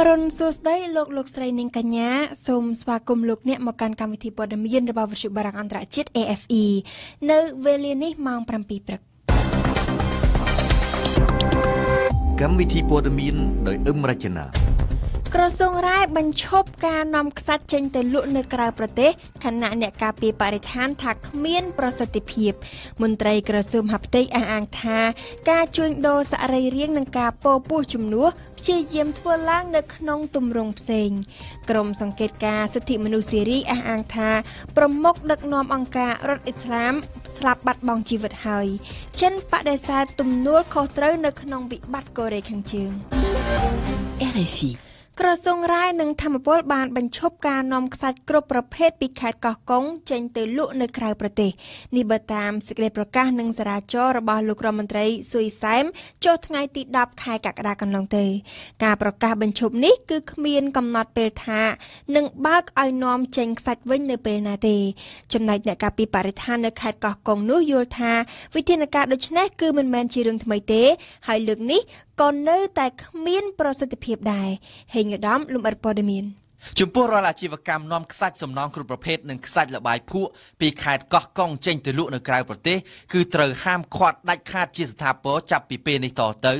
អរុនសួស្តីលោកលោកស្រីនាងកញ្ញាសូមស្វាគមន៍លោកអ្នកមកកាន់កម្មវិធីព័ត៌មានរបស់វិទ្យុបារាំងអន្តរជាតិ AFE នៅវេលានេះម៉ោង7ព្រឹកកម្មវិធីព័ត៌មានដោយអឹមរចនា ក្រសួងរ៉ែបញ្ឈប់ការនាំខ្សាច់ចេញទៅលក់នៅក្រៅប្រទេសខណៈអ្នកការពារបរិស្ថានថាគ្មាន ប្រសិទ្ធភាព មន្ត្រីក្រសួងមហាផ្ទៃអះអាងថា ការជួញដូរសរីរាង្គនិងការពោពោះជំនួសព្យាយាមធ្វើឡើងនៅក្នុងទម្រង់ផ្សេងក្រមសង្កេតការសិទ្ធិមនុស្សសេរីអះអាងថាប្រមុខដឹកនាំអង្គការរដ្ឋអ៊ីស្លាមស្លាប់បាត់បង់ជីវិតហើយចិនបដិសេធទំនួលខុសត្រូវនៅក្នុងវិបត្តិកូរ៉េខាងជើង RFI ក្រសួងរាយនិងធម្មពលបានបញ្ឈប់ការនាំខ្សាច់គ្រប់ប្រភេទពីខេត្តកោះកុងចេញទៅលក់នៅក្រៅប្រទេសនេះបើតាមសេចក្តីប្រកាសនិងសារាចររបស់លោករដ្ឋមន្ត្រីស៊ុយសែមចុះថ្ងៃទី10ខែកក្កដាកន្លងទៅការប្រកាសបញ្ឈប់នេះគឺគ្មានកំណត់ពេលថានឹងបើកឲ្យនាំចេញខ្សាច់វិញនៅពេលណាទេចំណែកអ្នកការពីបរិស្ថាននៅខេត្តកោះកុងនោះយល់ថាវិធានការដូចនេះគឺមិនមែនជារឿងថ្មីទេ ហើយលើកនេះ ក៏នៅតែគ្មានប្រសិទ្ធភាពដែរហេងឧត្តមលំអិតព័ត៌មាន ចំពោះរាល់អាជីវកម្មនាំខ្សាច់សំណងគ្រប់ប្រភេទនិងខ្សាច់លបាយភក់ពីខេត្តកោះកុងចេញទៅលក់នៅក្រៅប្រទេសគឺត្រូវហាមឃាត់ដាច់ខាតជាស្ថាពរចាប់ពីពេលនេះតទៅ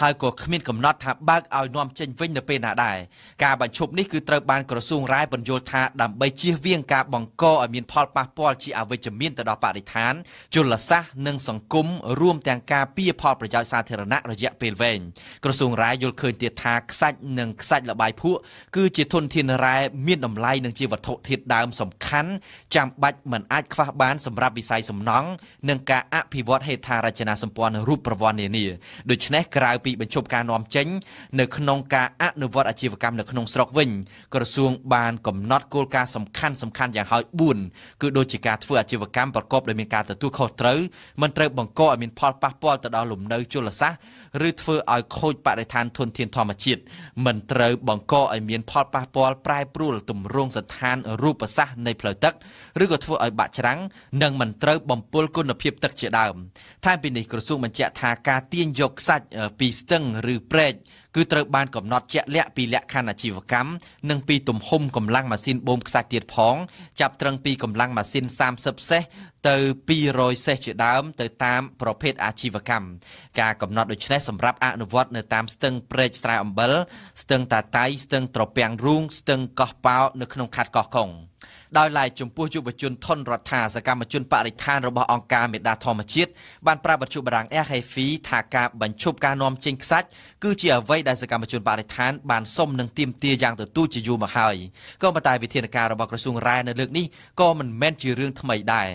ហើយក៏គ្មានកំណត់ថាបើកឲ្យនាំចេញវិញនៅពេលណាដែរការបញ្ឈប់នេះគឺត្រូវបានក្រសួងរាយបញ្យល់ថាដើម្បីជៀសវាងការបង្កឲ្យមានផលប៉ះពាល់ជាអវិជ្ជមានទៅដល់បរិស្ថានជលសាស្ត្រនិងសង្គមរួមទាំងការពារផលប្រយោជន៍សាធារណៈរយៈពេលវែងក្រសួងរាយយល់ឃើញទៀតថាខ្សាច់និងខ្សាច់លបាយភក់គឺជាធនធានរ៉ែមានតម្លៃនិងជាវត្ថុធាតុដើមសំខាន់ចាំបាច់មិនអាចខ្វះបានសម្រាប់វិស័យសំណង់និងការអភិវឌ្ឍហេដ្ឋារចនាសម្ព័ន្ធរូបប្រព័ន្ធនានាដូច្នេះក្រៅពីបញ្ឈប់ការនាំចេញនៅក្នុងការអនុវត្តអាជីវកម្មនៅក្នុងស្រុកវិញក្រសួងបានកំណត់គោលការណ៍សំខាន់សំខាន់យ៉ាងហោច4គឺដូចជាការធ្វើអាជីវកម្មប្រកបដោយមានការទទួលខុសត្រូវមិនត្រូវបង្កឲ្យមានផលប៉ះពាល់ទៅដល់លំនៅជលសាស្ត្រឬធ្វើឲ្យខូចបរិស្ថានធនធានធម្មជាតិមិនត្រូវបង្កឲ្យមានផលប៉ះពាល់ប្រែប្រួលទម្រង់ស្ថានរូបសាស្ត្រនៃផ្លូវទឹកឬក៏ធ្វើឲ្យបាក់ច្រាំងនិងមិនត្រូវបំពុលគុណភាពទឹកជាដើមថែមពីនេះក្រសួងបញ្ជាក់ថាការទាញយកខ្សាច់ពីស្ទឹងឬព្រែក គឺត្រូវបានកំណត់ជាក់លាក់ពីលក្ខខណ្ឌអាជីវកម្មនិងពីទំហំកម្លាំងម៉ាស៊ីនបូមខ្សាច់ទៀតផង ចាប់ត្រឹងពីកម្លាំងម៉ាស៊ីន30សេសទៅ200សេសជាដើមទៅតាមប្រភេទអាជីវកម្មការកំណត់ដូចនេះសម្រាប់អនុវត្តនៅតាមស្ទឹងព្រែកស្រែអំបិលស្ទឹងតាតៃស្ទឹងត្រពាំងរូងស្ទឹងកោះប៉ោនៅក្នុងខេត្តកោះកុង ដោយឡែកចំពោះយុវជនថនរដ្ឋាសកម្មជនបរិស្ថានរបស់អង្គការមេដាធម្មជាតិបានប្រាប់បទជបារាំង RFI ថាការបញ្ឈប់ការនាំចេញខ្សាច់គឺជាអ្វីដែលសកម្មជនបរិស្ថានបានសុំនឹងទាមទារយ៉ាងទទូចជាយូរមកហើយក៏ប៉ុន្តែវិធានការរបស់ក្រសួងរ៉ែនៅលើកនេះក៏មិនមែនជារឿងថ្មីដែរ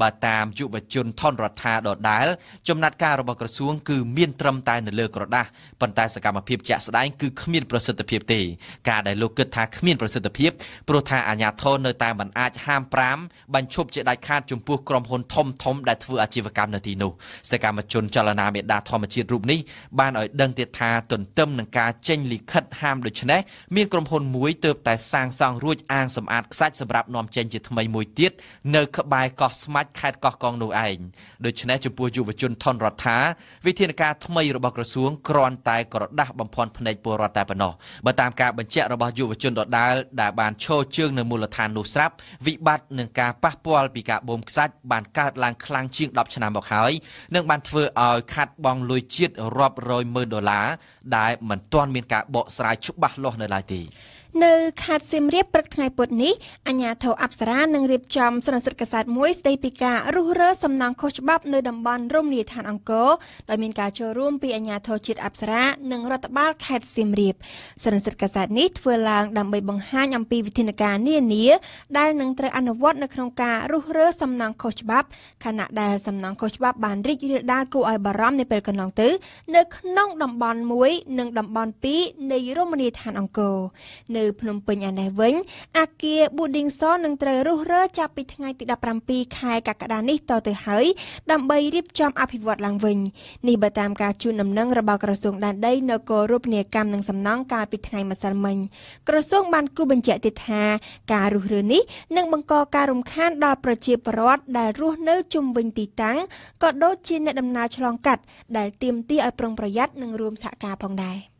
បើតាមយុវជនថនរដ្ឋាដដែលចំណាត់ការរបស់ក្រសួងគឺមានត្រឹមតែនៅលើក្រដាស់ប៉ុន្តែសកម្មភាពជាក់ស្ដែងគឺគ្មានប្រសិទ្ធភាពទេការដែលលោកគិតថាគ្មានប្រសិទ្ធភាពព្រោះថាអាញាធរនៅតែមិនអាចហាម5បញ្ឈប់ជាដាច់ខាតចំពោះក្រុមហ៊ុនធំធំដែលធ្វើអាជីវកម្មនៅទីនោះសកម្មជនចលនាមេដាធម្មជាតិរូបនេះបានឲ្យដឹងទៀតថាទន្ទឹមនឹងការចេញលិខិតហាមដូចនេះមានក្រុមហ៊ុនមួយទើបតែសាងសង់រួចអាងសម្អាតខ្សាច់សម្រាប់នាំចេញជាថ្មីមួយទៀតនៅក្បែរកោះស្មាច់ខេត្តកោះកុងនោះឯងដូច្នេះចំពោះយុវជនថនរដ្ឋាវិធានការថ្មីរបស់ក្រសួងគ្រាន់តែក្រដាស់បំផន់ភ្នែកពលរដ្ឋតែប៉ុណ្ណោះបើតាមការបញ្ជាក់របស់យុវជនដដាលដែលបានឈរជើងនៅមូលដ្ឋាននោះស្រាប់វិបត្តិនឹងការប៉ះពាល់ពីការបូមខ្សាច់បានកើតឡើងខ្លាំងជាង10ឆ្នាំមកហើយនិងបានធ្វើឲ្យខាត់បងលុយជាតិរាប់រយម៉ឺនដុល្លារដែលមិនទាន់មានការបកស្រាយច្បាស់លាស់នៅឡើយទេ នៅខេត្តសៀមរាបព្រឹកថ្ងៃពុធនេះអាជ្ញាធរអប្សរានឹងរៀបចំសន្និសីទកសែតមួយស្ដីពីការរុះរើសំណង់ខុសច្បាប់នៅតំបន់រមណីយដ្ឋានអង្គរដោយមានការចូលរួមពីអាជ្ញាធរជាតិអប្សរានិងរដ្ឋបាលខេត្តសៀមរាបសន្និសីទកសែតនេះធ្វើឡើងដើម្បីបង្ហាញអំពីវិធានការនានាដែលនឹងត្រូវអនុវត្តនៅក្នុងការរុះរើសំណង់ខុសច្បាប់ខណៈដែលសំណង់ខុសច្បាប់បានរីករាលដាលគួរឲ្យបារម្ភនាពេលកន្លងទៅ នៅក្នុងតំបន់1និងតំបន់2នៃរមណីយដ្ឋានអង្គរនៅនៅភ្នំពេញឯនេះវិញអាគារ Building S នឹងត្រូវរុះរើចាប់ពីថ្ងៃទី17ខែកក្កដានេះតទៅហើយដើម្បីរៀបចំអភិវឌ្ឍឡើងវិញនេះបើតាមការជូនដំណឹងរបស់ក្រសួងដែនដីនគររូបនីយកម្មនិងសំណង់កាលពីថ្ងៃម្សិលមិញក្រសួងបានគូបញ្ជាក់ទៀតថាការរុះរើនេះនឹងបង្កការរំខានដល់ប្រជាពលរដ្ឋដែលរស់នៅជុំវិញទីតាំងក៏ដូចជាអ្នកដំណើរឆ្លងកាត់ដែលទាមទារឲ្យប្រុងប្រយ័ត្ននិងរួមសហការផងដែរ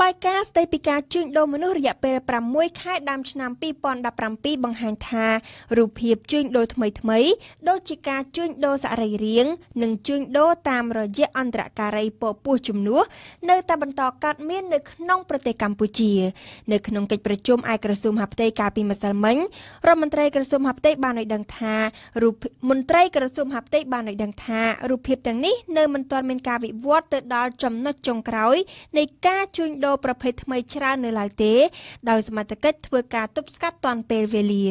បាយការណ៍ស្ដីពីការជួញដូរមនុស្សរយៈពេល6ខែដើមឆ្នាំ2017បង្ហាញថារូបភាពជួញដូរថ្មីថ្មីដូចជាការជួញដូរសរីរាង្គនិងជួញដូរតាមរយៈអន្តរការីពពោះជំនួសនៅតែបន្តកើតមាននៅក្នុងប្រទេសកម្ពុជា នៅក្នុងកិច្ចប្រជុំឯក្រសួងមហាផ្ទៃកាលពីម្សិលមិញរដ្ឋមន្ត្រីក្រសួងមហាផ្ទៃបានឲ្យដឹងថារូបមន្ត្រីក្រសួងមហាផ្ទៃបានឲ្យដឹងថារូបភាពទាំងនេះនៅមិនទាន់មានការវិវត្តទៅដល់ចំណុចចុងក្រោយនៃការជួញដូរប្រភេទថ្មីច្រើននៅឡើយទេ ដោយសមត្ថកិច្ចធ្វើការទប់ស្កាត់ទាន់ពេលវេលា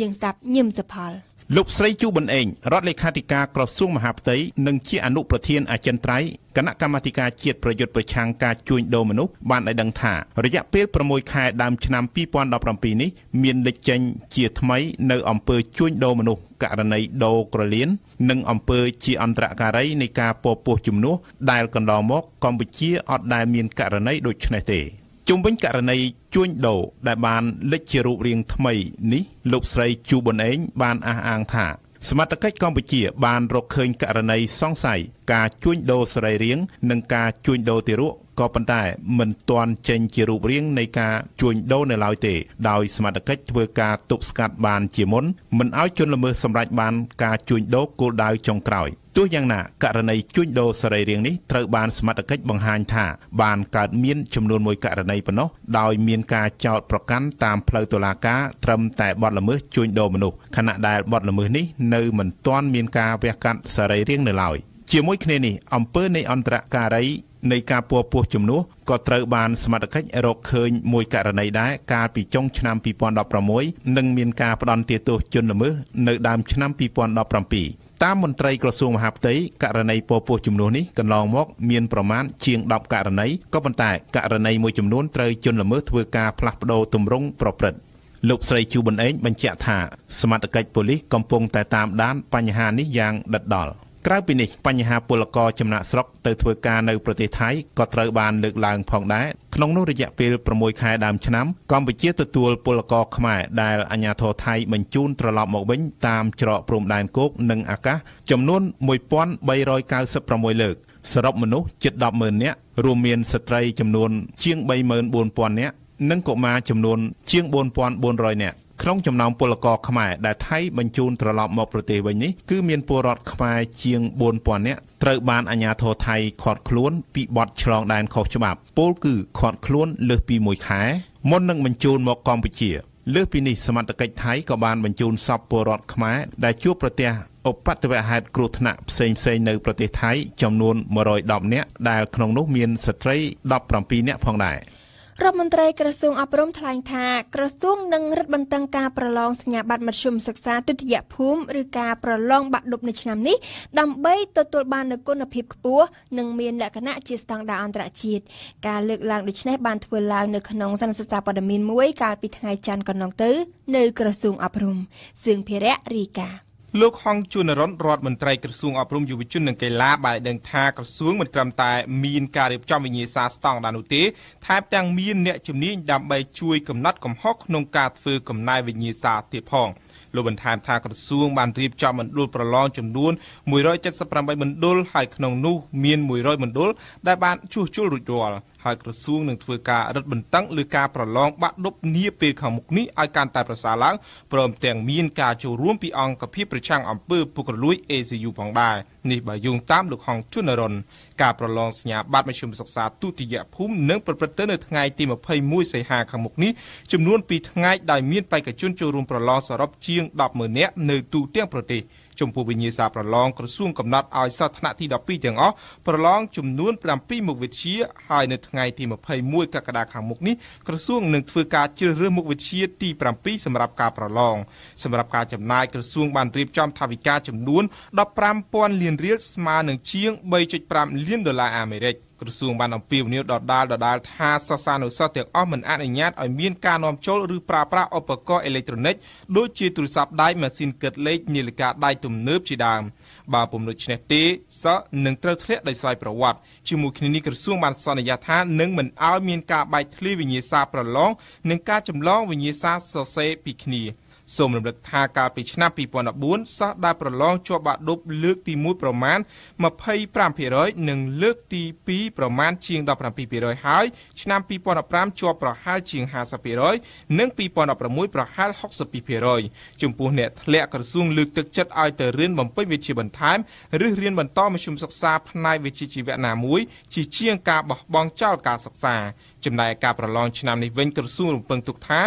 យើងស្ដាប់ញឹមសផល លោកស្រីជូប៊ុនអេងរដ្ឋលេខាធិការក្រសួងមហាផ្ទៃនិងជាអនុប្រធានអចិន្ត្រៃយ៍គណៈកម្មាធិការជាតិប្រយុទ្ធប្រឆាំងការជួញដូរមនុស្សបានឲ្យដឹងថារយៈពេល6ខែដើមឆ្នាំ2017នេះមានលេចចេញជាថ្មីនៅអំពើជួញដូរមនុស្សករណីដូរក្រលៀននិងអំពើជាអន្តរការីនៃការពពោះជំនួសដែលកន្លងមកកម្ពុជាអត់ដែលមានករណីដូចនេះទេជុំ វិញករណីជួញដូរដែលបានលេចជារូបរាងថ្មីនេះលោកស្រីជូប៊ុនអេងបានអះអាងថាសមត្ថកិច្ចកម្ពុជា បានរកឃើញករណីសង្ស័យការជួញដូរសរីរាង្គនិងការជួញដូរទារកក៏ប៉ុន្តែមិនទាន់ចេញជារូបរាងនៃការជួញដូរនៅឡើយទេដោយសមត្ថកិច្ចធ្វើការទប់ស្កាត់បានជាមុនមិនឲ្យជនល្មើសសម្រេចបានការជួញដូរគោលដៅចុងក្រោយ ទោះយ៉ាងណាករណីជួញដូរសរីរាង្គនេះត្រូវបានសមត្ថកិច្ចបង្ហាញថាបានកើតមានចំនួនមួយករណីប៉ុណ្ណោះដោយមានការចោទប្រកាន់តាមផ្លូវតុលាការត្រឹមតែបទល្មើសជួញដូរមនុស្សខណៈដែលបទល្មើសនេះនៅមិនទាន់មានការវះកាត់សរីរាង្គនៅឡើយជាមួយគ្នានេះអំពើនៃអន្តរការីនៃការពពោះជំនួសក៏ត្រូវបានសមត្ថកិច្ចរកឃើញមួយករណីដែរកាលពីចុងឆ្នាំ2016និងមានការផ្ដន្ទាទោសជនល្មើសនៅដើមឆ្នាំ2017 តាមមន្ត្រីក្រសួងមហាផ្ទៃករណីពពោះជំនួសនេះកន្លងមកមានប្រមាណជាង10ករណីក៏ប៉ុន្តែករណីមួយចំនួនត្រូវជនល្មើសធ្វើការផ្លាស់ប្ដូរទម្រង់ប្រព្រឹត្តលោកស្រីជូប៊ុនអេងបញ្ជាក់ថាសមត្ថកិច្ចប៉ូលីសកំពុងតែតាមដានបញ្ហានេះយ៉ាងដិតដល់ ក្រៅពីនេះបញ្ហាពលករចំណាក់ស្រុកទៅធ្វើការនៅប្រទេសថៃក៏ត្រូវបានលើកឡើងផងដែរក្នុងនោះរយៈពេល6ខែដើមឆ្នាំកម្ពុជាទទួលពលករខ្មែរដែលអាជ្ញាធរថៃបញ្ជូនត្រឡប់មកវិញតាមច្រកព្រំដែនគោកនិងអាកាសចំនួន1396លើកសរុបមនុស្សជិត100,000នាក់រួមមានស្ត្រីចំនួនជាង34,000នាក់និងកុមារចំនួនជាង4400នាក់ ក្នុងចំណោមពលករខ្មែរដែលថៃបញ្ជូនត្រឡប់មកប្រទេសវិញនេះគឺមានពលរដ្ឋខ្មែរជាង4000នាក់ត្រូវបានអាជ្ញាធរថៃឃាត់ខ្លួនពីបទឆ្លងដែនខុសច្បាប់ពលគឺឃាត់ខ្លួនលើសពី1ខែមុននឹងបញ្ជូនមកកម្ពុជាលើសពីនេះសមត្ថកិច្ចថៃក៏បានបញ្ជូនសពពលរដ្ឋខ្មែរដែលជួបប្រទះឧបទ្ទវហេតុគ្រោះថ្នាក់ផ្សេងផ្សេងនៅប្រទេសថៃចំនួន110នាក់ដែលក្នុងនោះមានស្ត្រី17នាក់ផងដែរ រដ្ឋមន្ត្រីក្រសួងអប់រំថ្លែងថាក្រសួងនឹងរឹតបន្តឹងការប្រឡងសញ្ញាបត្រមធ្យមសិក្សាទុតិយភូមិឬការប្រឡងបាក់ឌុបនៅឆ្នាំនេះដើម្បីទទួលបាននូវគុណភាពខ្ពស់និងមានលក្ខណៈជាស្តង់ដារអន្តរជាតិការលើកឡើងដូចនេះបានធ្វើឡើងនៅក្នុងសន្និសីទព័ត៌មានមួយកាលពីថ្ងៃច័ន្ទកន្លងទៅនៅក្រសួងអប់រំសឿងភិរៈរីកា លោកហងជួនរនរដ្ឋមន្ត្រីក្រសួងអប់រំយុវជននិងកីឡាបានដឹងថាក្រសួងមិនត្រឹមតែមានការរៀបចំវិញ្ញាសាស្តង់ដារនោះទេថែមទាំងមានអ្នកជំនាញដើម្បីជួយកំណត់កំហុសក្នុងការធ្វើកំណែវិញ្ញាសាទៀតផងលោកបន្ថែមថាក្រសួងបានរៀបចំមណ្ឌលប្រឡងចំនួន178មណ្ឌលហើយក្នុងនោះមាន100មណ្ឌលដែលបានជួសជុលរួចរាល់ ហើយក្រសួងនឹងធ្វើការរឹតបន្តឹងលើការប្រឡងបាក់ឌុបនាពេលខាងមុខនេះឲ្យកាន់តែប្រសើរឡើងព្រមទាំងមានការចូលរួមពីអង្គភាពប្រឆាំងអំពើពុករលួយ ACU ផងដែរនេះបើយោងតាមលោកហងជុនរនការប្រឡងសញ្ញាបត្រមធ្យមសិក្សាទុតិយភូមិនឹងប្រព្រឹត្តទៅនៅថ្ងៃទី21សីហាខាងមុខនេះចំនួន2ថ្ងៃដោយមានបេក្ខជនចូលរួមប្រឡងសរុបជាង100,000នាក់នៅទូទាំងប្រទេស ចំពោះវិញ្ញាសាប្រឡងក្រសួងកំណត់ឲ្យសិស្សថ្នាក់ទី12ទាំងអស់ប្រឡងចំនួន7មុខវិជ្ជាហើយនៅថ្ងៃទី21កក្កដាខាងមុខនេះក្រសួងនឹងធ្វើការជ្រើសរើសមុខវិជ្ជាទី7សម្រាប់ការប្រឡងសម្រាប់ការចំណាយក្រសួងបានរៀបចំថវិកាចំនួន15,000លានរៀលស្មើនឹងជាង3.5លានដុល្លារអាមេរិក។ ក្រសួងបានអំពាវនាវដដាលដដាលថាសិស្សានុសិស្សទាំងអស់មិនអនុញ្ញាតឲ្យមានការនាំចូលឬប្រើប្រាស់ឧបករណ៍អេឡិចត្រូនិកដូចជាទូរស័ព្ទដៃម៉ាស៊ីនគិតលេខនាឡិកាដៃទំនើបជាដើមបើពុំដូច្នេះទេសិស្សនឹងត្រូវធ្លាក់ដោយស្វ័យប្រវត្តិជាមួយគ្នានេះក្រសួងបានសន្យាថានឹងមិនឲ្យមានការបែកធ្លាយវិញ្ញាសាប្រឡងនិងការចម្លងវិញ្ញាសាសរសេរពីគ្នា សូមរំលឹកថាកាលពីឆ្នាំ2014សិស្សដែលប្រឡងជាប់បាក់ឌុបលើកទី1ប្រមាណ25%និងលើកទី2ប្រមាណជាង17%ហើយឆ្នាំ2015ជាប់ប្រហែលជាង50%និង2016ប្រហែល62%ចំពោះអ្នកធ្លាក់ក្រសួងលើកទឹកចិត្តឲ្យទៅរៀនបំពេញវិជ្ជាបន្ថែមឬរៀនបន្តមធ្យមសិក្សាផ្នែកវិជ្ជាជីវៈណាមួយជាជាងការបោះបង់ចោលការសិក្សា ចំណែកការប្រឡងឆ្នាំនេះវិញក្រសួងរំពឹងទុកថា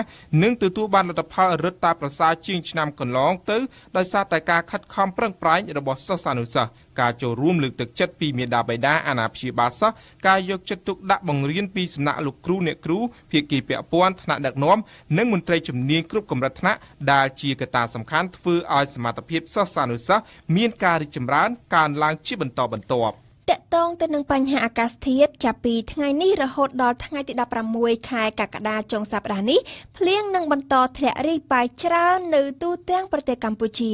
នឹងទទួលបានលទ្ធផលរឹតតែប្រសើរជាងឆ្នាំកន្លងទៅដោយសារតែការខិតខំប្រឹងប្រែងរបស់សិស្សានុសិស្សការចូលរួមលើកទឹកចិត្តពីមេដាបៃតាអាណាព្យាបាលសិស្សការយកចិត្តទុកដាក់បង្រៀនពីសំណាក់លោកគ្រូអ្នកគ្រូភាគីពាក់ព័ន្ធថ្នាក់ដឹកនាំនិងមន្ត្រីជំនាញគ្រប់កម្រិតថ្នាក់ដែលជាកត្តាសំខាន់ធ្វើឲ្យសមត្ថភាពសិស្សានុសិស្សមានការរីកចម្រើនកើនឡើងជាបន្តបន្ទាប់ តកតងទៅនឹងបញ្ហាអាកាសធាតុចាប់ពីថ្ងៃនេះរហូតដល់ថ្ងៃទី16ខែកក្កដាចុងសប្តាហ៍នេះភ្លៀងនឹងបន្តធ្លាក់រីកប៉ាយច្រើននៅទូទាំងប្រទេសកម្ពុជា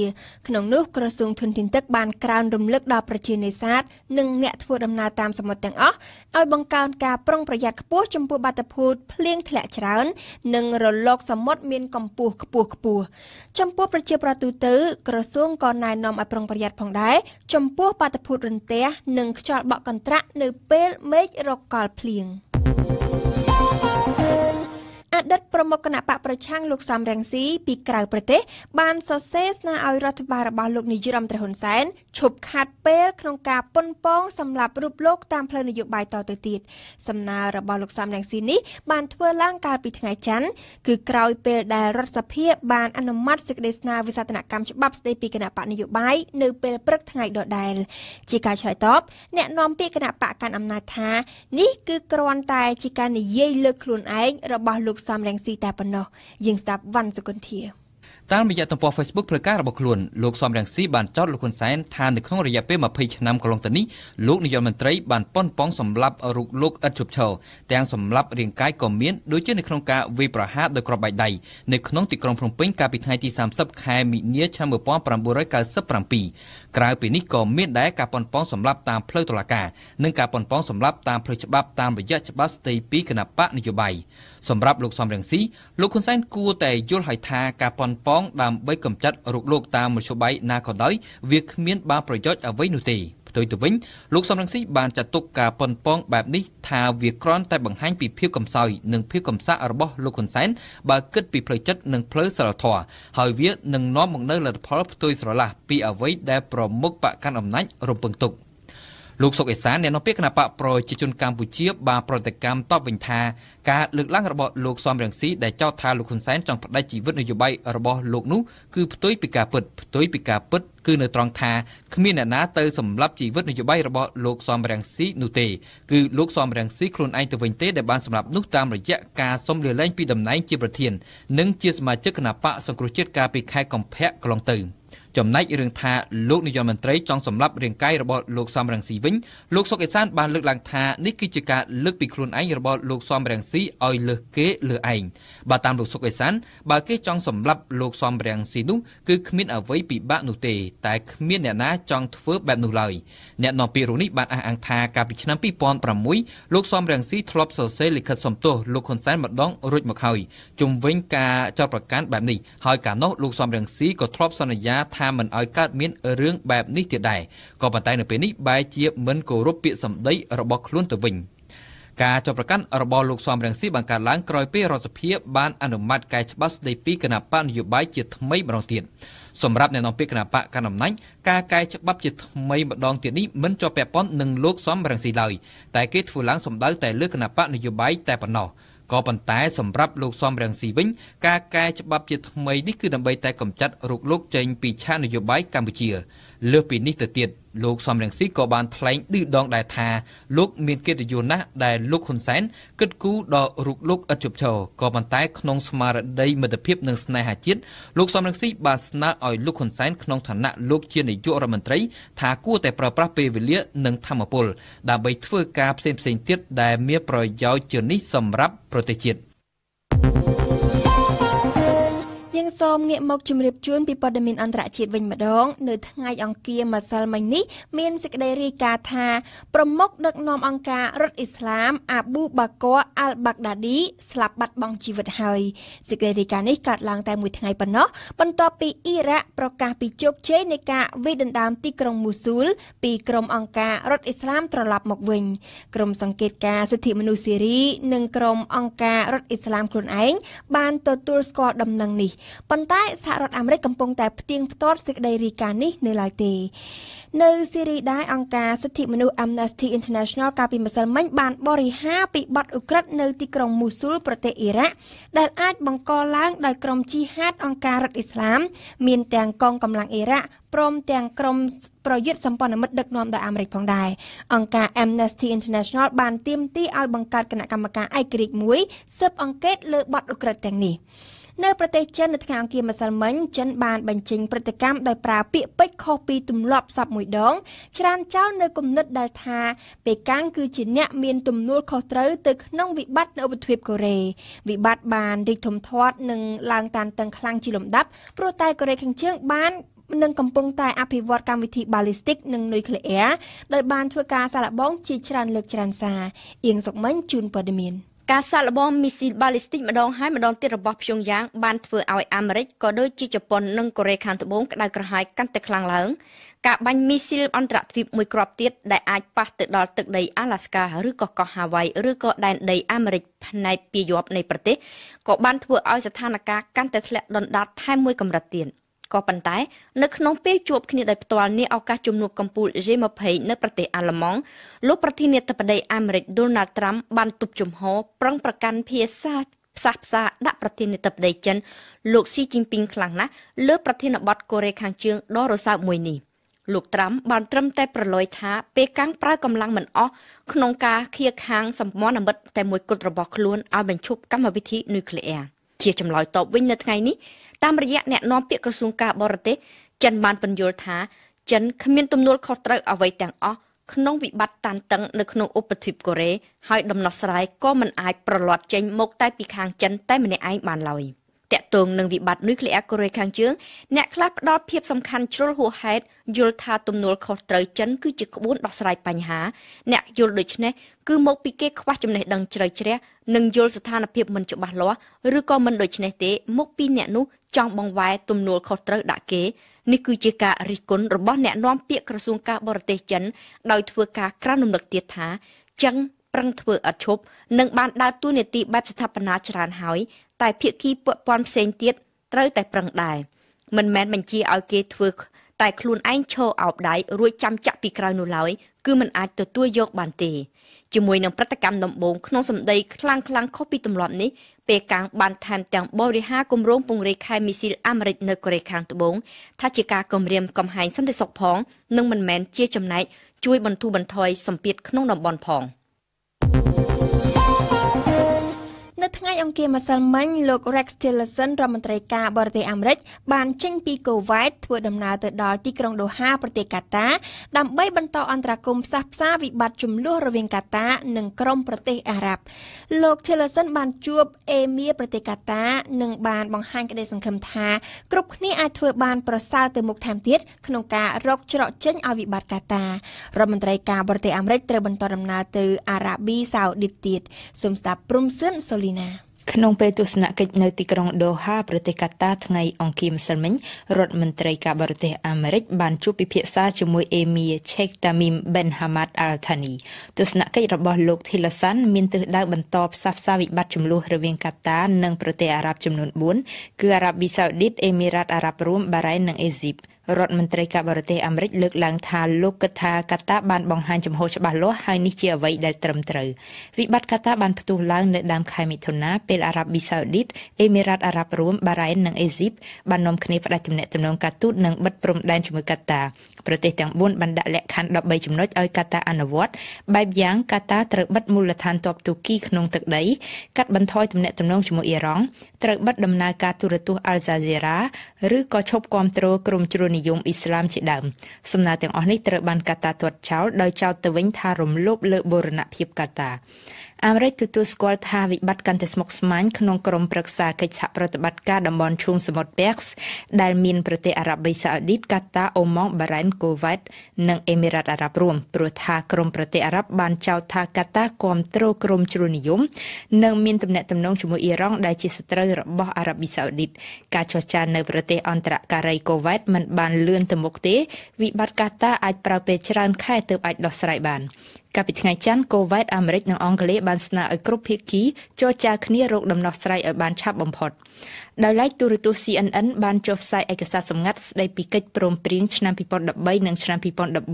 ក្នុងនោះក្រសួងធនធានទឹកបានក្រើនរំលឹកដល់ប្រជានេសាទនិងអ្នកធ្វើដំណើរតាមសមុទ្រទាំងអស់ឲ្យបង្កើនការប្រុងប្រយ័ត្នខ្ពស់ចំពោះបាតុភូតភ្លៀងធ្លាក់ច្រើន និងរលកសមុទ្រមានកម្ពស់ខ្ពស់ខ្ពស់ចំពោះប្រជាប្រដ្ឋទូទៅក្រសួងក៏ណែនាំឲ្យប្រុងប្រយ័ត្នផងដែរចំពោះបាតុភូតរន្ទះនិងខ្យល់បក់កន្ត្រាក់នៅពេលមេឃរកកលភ្លៀង អតីតប្រមុខគណៈបកប្រឆាំងលោកសំរងស៊ីពីក្រៅប្រទេស បានសរសេរស្នើឲ្យរដ្ឋបាលរបស់លោកនាយរដ្ឋមន្ត្រីហ៊ុនសែនឈប់ខាត់ពេលក្នុងការប៉ុនប៉ងសម្រាប់រូបលោកតាមផ្លូវនយោបាយតទៅទៀតសំណើរបស់លោកសំរងស៊ីនេះបានធ្វើឡើងកាលពីថ្ងៃច័ន្ទគឺក្រោយពេលដែលរដ្ឋសភាបានអនុម័តសេចក្តីស្នើវិសាស្ត្រនកម្មច្បាប់ស្តីពីគណៈបកនយោបាយនៅពេលព្រឹកថ្ងៃដដែលជាការឆ្លើយតបអ្នកនាំពាក្យគណៈបកកាន់អំណាចថា នេះគឺគ្រាន់តែជាការនិយាយលើកខ្លួនឯងរបស់លោកសំរងស៊ីតែប៉ុណ្ណោះយើងស្ដាប់វ៉ាន់សុគន្ធាតាមរយៈទំព័រ Facebook ផ្លូវការរបស់ខ្លួនលោកសំរងស៊ីបានចោទលោកហ៊ុនសែនថានៅក្នុងរយៈពេល20ឆ្នាំកន្លងទៅនេះលោកនាយករដ្ឋមន្ត្រីបានប៉ុនប៉ងសម្លាប់រូបលោកឥតឈប់ឈរទាំងសម្លាប់រាងកាយក៏មានដូចជានៅក្នុងការវាយប្រហារដោយគ្រាប់បែកដៃនៅក្នុងទីក្រុងភ្នំពេញកាលពីថ្ងៃទី30ខែមិនិនាឆ្នាំ1997ក្រៅពីនេះក៏មានដែរការប៉ុនប៉ងសម្លាប់តាមផ្លូវតុលាការនិងការប៉ុនប៉ងសម្លាប់តាមផ្លូវច្បាប់តាមរយៈច្បាប់ស្តីពីគណៈបកនយោបាយ សម្រាប់លោកសំរងស៊ីលោកហ៊ុនសែនគួរតែយល់ឲ្យថាការប៉ុនប៉ងដើម្បីកម្ចាត់រូបលោកតាមមធ្យោបាយណាក៏ដោយវាគ្មានបានប្រយោជន៍អ្វីនោះទេផ្ទុយទៅវិញលោកសំរងស៊ីបានចាត់ទុកការប៉ុនប៉ងបែបនេះថាវាគ្រាន់តែបង្ហាញពីភាពកំសោយនិងភាពកំសាករបស់លោកហ៊ុនសែនបើគិតពីផ្លូវចិត្តនិងផ្លូវសិលធម៌ហើយវានឹងនាំមកនូវលទ្ធផលផ្ទុយស្រឡះពីអ្វីដែលប្រមុខបកកាន់អំណាចរំពឹងទុក។ លោកសុកអេសានអ្នកនាំពាក្យគណៈបកប្រជាជនកម្ពុជាបានប្រតិកម្មតបវិញថាការលើកឡើងរបស់លោកសំរងស៊ីដែលចោទថាលោកហ៊ុនសែនចង់ផ្ដាច់ជីវិតនយោបាយរបស់លោកនោះគឺផ្ទុយពីការពិតផ្ទុយពីការពិតគឺនៅត្រង់ថាគ្មានអ្នកណាទៅសម្លាប់ជីវិតនយោបាយរបស់លោកសំរងស៊ីនោះទេគឺលោកសំរងស៊ីខ្លួនឯងទៅវិញទេដែលបានសម្លាប់នោះតាមរយៈការសុំលាលែងពីតំណែងជាប្រធាននិងជាសមាជិកគណៈបកសង្គ្រោះជាតិកាលពីខែកុម្ភៈកន្លងទៅ។ ចំណែករឿងថាលោកនាយកមន្ត្រីចង់សម្លាប់រាងកាយរបស់លោកសំរងស៊ីវិញលោកសុកអេសានបានលើកឡើងថានេះគឺជាការលើកពីខ្លួនឯងរបស់លោកសំរងស៊ីឲ្យលើសគេលើឯងបើតាមលោកសុកអេសានបើគេចង់សម្លាប់លោកសំរងស៊ីនោះគឺគ្មានអ្វីពិបាកនោះទេតែគ្មានអ្នកណាចង់ធ្វើបែបនោះឡើយ អ្នកនាំពាក្យរូបនេះបានអះអាងថាកាលពីឆ្នាំ2006លោកសំរងស៊ីធ្លាប់សរសេរលិខិតសំទោសលោកហ៊ុនសែនម្ដងរួចមកហើយជុំវិញការចោទប្រកាន់បែបនេះហើយកាលនោះលោកសំរងស៊ីក៏ធ្លាប់សន្យាថាមិនឲ្យកើតមានរឿងបែបនេះទៀតដែរក៏ប៉ុន្តែនៅពេលនេះបែរជាមិនគោរពពាក្យសម្ដីរបស់ខ្លួនទៅវិញការចោទប្រកាន់របស់លោកសំរងស៊ីបានកើតឡើងក្រោយពេលរដ្ឋសភាបានអនុម័តកែច្បាប់ស្តីពីគណៈបកនយោបាយជាថ្មីម្ដងទៀត សម្រាប់អ្នកនាំពាក្យគណៈបកកណ្ដាលអំណាចការកែច្បាប់ជាថ្មីម្ដងទៀតនេះមិនជាប់ពាក់ព័ន្ធនឹងលោកសំរងស៊ីឡើយតែគេធ្វើឡើងសម្ដៅតែលើគណៈបកនយោបាយតែប៉ុណ្ណោះក៏ប៉ុន្តែសម្រាប់លោកសំរងស៊ីវិញការកែច្បាប់ជាថ្មីនេះគឺដើម្បីតែកម្ចាត់រូបលោកចេញពីឆាកនយោបាយកម្ពុជា លើសពីនេះទៅទៀតលោកសំរងស៊ីក៏បានថ្លែងឌឺដងដែរថាលោកមានកិត្តិយសណាស់ដែលលោកហ៊ុនសែនគិតគូរដល់រូបលោកឥតជប់ឈរក៏ប៉ុន្តែក្នុងស្មារតីមិត្តភាពនិងស្នេហាជាតិលោកសំរងស៊ីបានស្នើឲ្យលោកហ៊ុនសែនក្នុងឋានៈលោកជានាយករដ្ឋមន្ត្រីថាគួរតែប្រើប្រាស់ពេលវេលានិងធម្មពលដើម្បីធ្វើការផ្សេងផ្សេងទៀតដែលមានប្រយោជន៍ជាងនេះសម្រាប់ប្រទេសជាតិ សូមងាកមកជម្រាបជូនពីព័ត៌មានអន្តរជាតិវិញម្ដង នៅថ្ងៃអង្គារម្សិលមិញនេះមានសេចក្តីរាយការណ៍ថាប្រមុខដឹកនាំអង្គការរដ្ឋអ៊ីស្លាមអាប៊ូបាក័រអាល់បាក់ដាឌីស្លាប់បាត់បង់ជីវិតហើយសេចក្តីរាយការណ៍នេះកើតឡើងតែមួយថ្ងៃប៉ុណ្ណោះបន្ទាប់ពីអ៊ីរ៉ាក់ប្រកាសពីជោគជ័យនៃការវាយដណ្ដើមទីក្រុងមូស៊ូលពីក្រុមអង្គការរដ្ឋអ៊ីស្លាមត្រឡប់មកវិញក្រុមសង្កេតការសិទ្ធិមនុស្សស៊េរី និងក្រុមអង្គការរដ្ឋអ៊ីស្លាមខ្លួនឯងបានទទួលស្គាល់ដំណឹងនេះប៉ុន្តែសហរដ្ឋអាមេរិកកំពុងតែផ្ទៀងផ្ទាត់សេចក្តីរាយការណ៍នេះនៅឡើយទេនៅស៊ីរីដែរអង្គការសិទ្ធិមនុស្ស Amnesty International កាលពីម្សិលមិញបានបរិហារពីបទឧក្រិដ្ឋនៅទីក្រុងមូស៊ូលប្រទេសអ៊ីរ៉ាក់ដែលអាចបង្កឡើងដោយក្រុមជីហាតអង្គការរដ្ឋអ៊ីស្លាម មានទាំងកងកម្លាំងអ៊ីរ៉ាក់ព្រមទាំងក្រុមប្រយុទ្ធសម្ព័ន្ធមិត្តដឹកនាំដោយអាមេរិកផងដែរអង្គការ Amnesty International បានទាមទារឲ្យបង្កើតគណៈកម្មការឯករាជ្យមួយស៊ើបអង្កេតលើបទឧក្រិដ្ឋទាំងនេះ នៅប្រទេសចិននៅថ្ងៃអង្គារម្សិលមិញចិនបានបញ្ចេញព្រឹត្តិកម្មដោយប្រើពាក្យពេចន៍ខុសពីទម្លាប់សពមួយដងច្រានចោលនៅគំនិតដែលថាប៉េកាំងគឺជាអ្នកមានទំនួលខុសត្រូវទៅក្នុងវិបត្តិនៅឧបទ្វីបកូរ៉េវិបត្តិបានរីកធំធាត់និងឡើងតានតឹងខ្លាំងជាលំដាប់ព្រោះតែកូរ៉េខាងជើងបាននឹងកំពុងតែអភិវឌ្ឍកម្មវិធី ballistic និងនុយក្លេអ៊ែរដោយបានធ្វើការសាកល្បងជាច្រើនលើកច្រើនសារអៀងសុកមិញជូនព័ត៌មាន ការសាកល្បងមីស៊ីលបាល់ីស្ទិកម្ដងហើយម្ដងទៀតរបស់ព្យុងយ៉ាងបានធ្វើឲ្យអាមេរិកក៏ដូចជាជប៉ុននិងកូរ៉េខាងត្បូងក្តៅក្រហាយកាន់តែខ្លាំងឡើងការបាញ់មីស៊ីលអន្តរជាតិមួយគ្រាប់ទៀតដែលអាចប៉ះទៅដល់ទឹកដីអាឡាស្កាឬក៏កោះហាវ៉ៃឬក៏ដែនដីអាមេរិកផ្នែកពាយ័ព្យនៃប្រទេសក៏បានធ្វើឲ្យស្ថានភាពកាន់តែធ្លាក់ដុនដាបថែមមួយកម្រិតទៀត។ ក៏ប៉ុន្តែនៅក្នុងពេលជួបគ្នាដោយផ្ទាល់នាឱកាសជំនួបកម្ពុជា G20 នៅប្រទេសអាល្លឺម៉ង់លោកប្រធានាធិបតីអាមេរិក Donald Trump បានទប់ជំហរប្រឹងប្រកាន់ភាសាផ្សះផ្សាដាក់ប្រធានាធិបតីចិនលោកស៊ីជីនពីងខ្លាំងណាស់លើប្រធានបទកូរ៉េខាងជើងដ៏រសើបមួយនេះលោកត្រាំបានត្រឹមតែប្រឡយថាពេលកាំងប្រើកម្លាំងមិនអស់ក្នុងការឃាខាងសម្ព័ន្ធមិត្តតែមួយគត់របស់ខ្លួនឲ្យបញ្ឈប់កម្មវិធីនុយក្លេអ៊ែរជាចម្លើយតបវិញនៅថ្ងៃនេះ តាមរយៈអ្នកនាំពាក្យក្រសួងការបរទេសចិនបានបញ្យល់ថាចិនគ្មានទំនួលខុសត្រូវអ្វីទាំងអស់ក្នុងវិបត្តិតានតឹងនៅក្នុងឧបទ្វីបកូរ៉េហើយដំណោះស្រាយក៏មិនអាចប្រឡត់ចេញមកតែពីខាងចិនតែម្នាក់ឯងបានឡើយតាក់ទងនឹងវិបត្តិនុយក្លេអ៊ែរកូរ៉េខាងជើងអ្នកខ្លះផ្ដល់ភាពសំខាន់ជ្រុលហួសហេតុយល់ថាទំនួលខុសត្រូវចិនគឺជាក្បួនដោះស្រាយបញ្ហា អ្នកយល់ដូច្នេះគឺមកពីគេខ្វះចំណេះដឹងជ្រៅជ្រះនិងយល់ស្ថានភាពមិនច្បាស់លាស់ឬក៏មិនដូច្នេះទេមកពីអ្នកនោះ ចង់បង្វែរទំនួលខុសត្រូវដាក់គេនេះគឺជាការរិះគន់របស់អ្នកនាំពាក្យក្រសួងការបរទេសចិនដោយធ្វើការក្រានរំលឹកទៀតថាចឹងប្រឹងធ្វើអត់ឈប់និងបានដើរតួនាទីបែបស្ថាបនាច្រើនហើយតែភាគីពាក់ព័ន្ធផ្សេងទៀតត្រូវតែប្រឹងដែរមិនមែនបញ្ជាឲ្យគេធ្វើតែខ្លួនឯងឈរអោបដៃរួចចាំចាក់ពីក្រោយនោះឡើយគឺមិនអាចទទួលយកបានទេជាមួយនឹងប្រតិកម្មដំបូងក្នុងសម្ដីខ្លាំងខ្លាំងខុសពីទម្លាប់នេះ ពេលកាំងបានថែមទាំងបរិហាគម្រោងពង្រីកខែមីស៊ីលអាមេរិកនៅកូរ៉េខាងត្បូងថាជាការគំរាមកំហែងសន្តិសុខផងនិងមិនមែនជាចំណែកជួយបន្ធូរបន្ថយសម្ពាធក្នុងតំបន់ផង។ នៅថ្ងៃអង្គារម្សិលមិញលោក Rex Tillerson រដ្ឋមន្ត្រីការបរទេសអាមេរិកបានចេញពីកូវ៉ែតធ្វើដំណើរទៅដល់ទីក្រុងដូហាប្រទេសកាតាដើម្បីបន្តអន្តរាគមន៍ផ្សះផ្សាវិបត្តិចំនួនរវាងកាតានិងក្រុមប្រទេសអារ៉ាប់លោក Tillerson បានជួបអេមៀប្រទេសកាតានិងបានបង្ហាញក្តីសង្ឃឹមថាគ្រប់គ្នាអាចធ្វើបានប្រសើរទៅមុខថែមទៀតក្នុងការរកច្រកចេញឲ្យវិបត្តិកាតារដ្ឋមន្ត្រីការបរទេសអាមេរិកត្រូវបន្តដំណើរទៅអារ៉ាប៊ីសាអូឌីតទៀតសូមស្ដាប់ព្រំសឿនសូលីណាក្នុងពេលទស្សនកិច្ចនៅទីក្រុងដូហាប្រទេសកាតាថ្ងៃអង្គារម្សិលមិញរដ្ឋមន្ត្រីការបរទេសអាមេរិកបានជួបពិភាក្សាជាមួយអេមៀឆេកតាមីមប៊ិនហាម៉ាត់អាល់ថានីទស្សនកិច្ចរបស់លោកធីឡាសានមានទិសដៅបន្តផ្សះផ្សាវិបត្តិចំនួនរវាងកាតានិងប្រទេសអារ៉ាប់ចំនួន4គឺអារ៉ាប៊ីសាអូឌីតអេមីរ៉ាតអារ៉ាប់រួមបារ៉ែននិងអេស៊ីប រដ្ឋមន្ត្រីការបរទេសអាមេរិកលើកឡើងថាលោកគិតថាកាតាបានបង្ហាញចំហច្បាស់លាស់ហើយនេះជាអ្វីដែលត្រឹមត្រូវវិបត្តិកាតាបានផ្ទុះឡើងនៅដើមខែមិថុនាពេលអារ៉ាប៊ីសាអូឌីតអេមីរ៉ាតអារ៉ាប់រួមបារ៉ែននិងអេស៊ីបបាននាំគ្នាផ្ដាច់ទំនាក់ទំនងការទូតនិងបិទព្រំដែនជាមួយកាតាប្រទេសទាំង4បានដាក់លក្ខខណ្ឌ13ចំណុចឲ្យកាតាអនុវត្តបែបយ៉ាងកាតាត្រូវបិទមូលដ្ឋានទ័ពទូគីក្នុងទឹកដីកាត់បន្ថយទំនាក់ទំនងជាមួយអ៊ីរ៉ង់ត្រូវបិទដំណើរការទូរទស្សន៍អាល់ហ្សាហ្សេរ៉ាឬក៏ឈប់គ្រប់គ្រងក្រុមជ្រុលនិយមអ៊ីស្លាមជាដើមសំណើទាំងអស់នេះត្រូវបានកាតាទាត់ចោលដោយចោទទៅវិញថារំលោភលើបូរណភាពកាតា អាមេរិកទទួលស្គាល់ថាវិបត្តិកាន់តែស្មុគស្មាញក្នុងក្រុមប្រឹក្សាកិច្ចសហប្រតិបត្តិការតំបន់ឈូងសមុទ្រពេកសដែលមានប្រទេសអារ៉ាប៊ីសាអូឌីតកាតាអូម៉ង់បារ៉ែនគូវ៉ែតនិងអេមីរ៉ាតអារ៉ាប់រួមព្រោះថាក្រុមប្រទេសអារ៉ាប់បានចោទថាកាតាគាំទ្រក្រុមជ្រុលនិយមនិងមានទំនាក់ទំនងជាមួយអ៊ីរ៉ង់ដែលជាសត្រូវរបស់អារ៉ាប៊ីសាអូឌីតការចរចានៅប្រទេសអន្តរការីគូវ៉ែតមិនបានលឿនទៅមុខទេវិបត្តិកាតាអាចប្រើពេលច្រើនខែទើបអាចដោះស្រាយបាន កាលពីថ្ងៃច័ន្ទកូវ៉ែតអាមេរិកនិងអង់គ្លេសបានស្នើឲ្យគ្រប់ភាគីចរចាគ្នារកដំណោះស្រាយឲ្យបានឆាប់បំផុត ដោយឡែកទូរទស្សន៍ CNN បានចុះផ្សាយឯកសារសម្ងាត់ស្ដីពីកិច្ចព្រមព្រៀងឆ្នាំ2013និងឆ្នាំ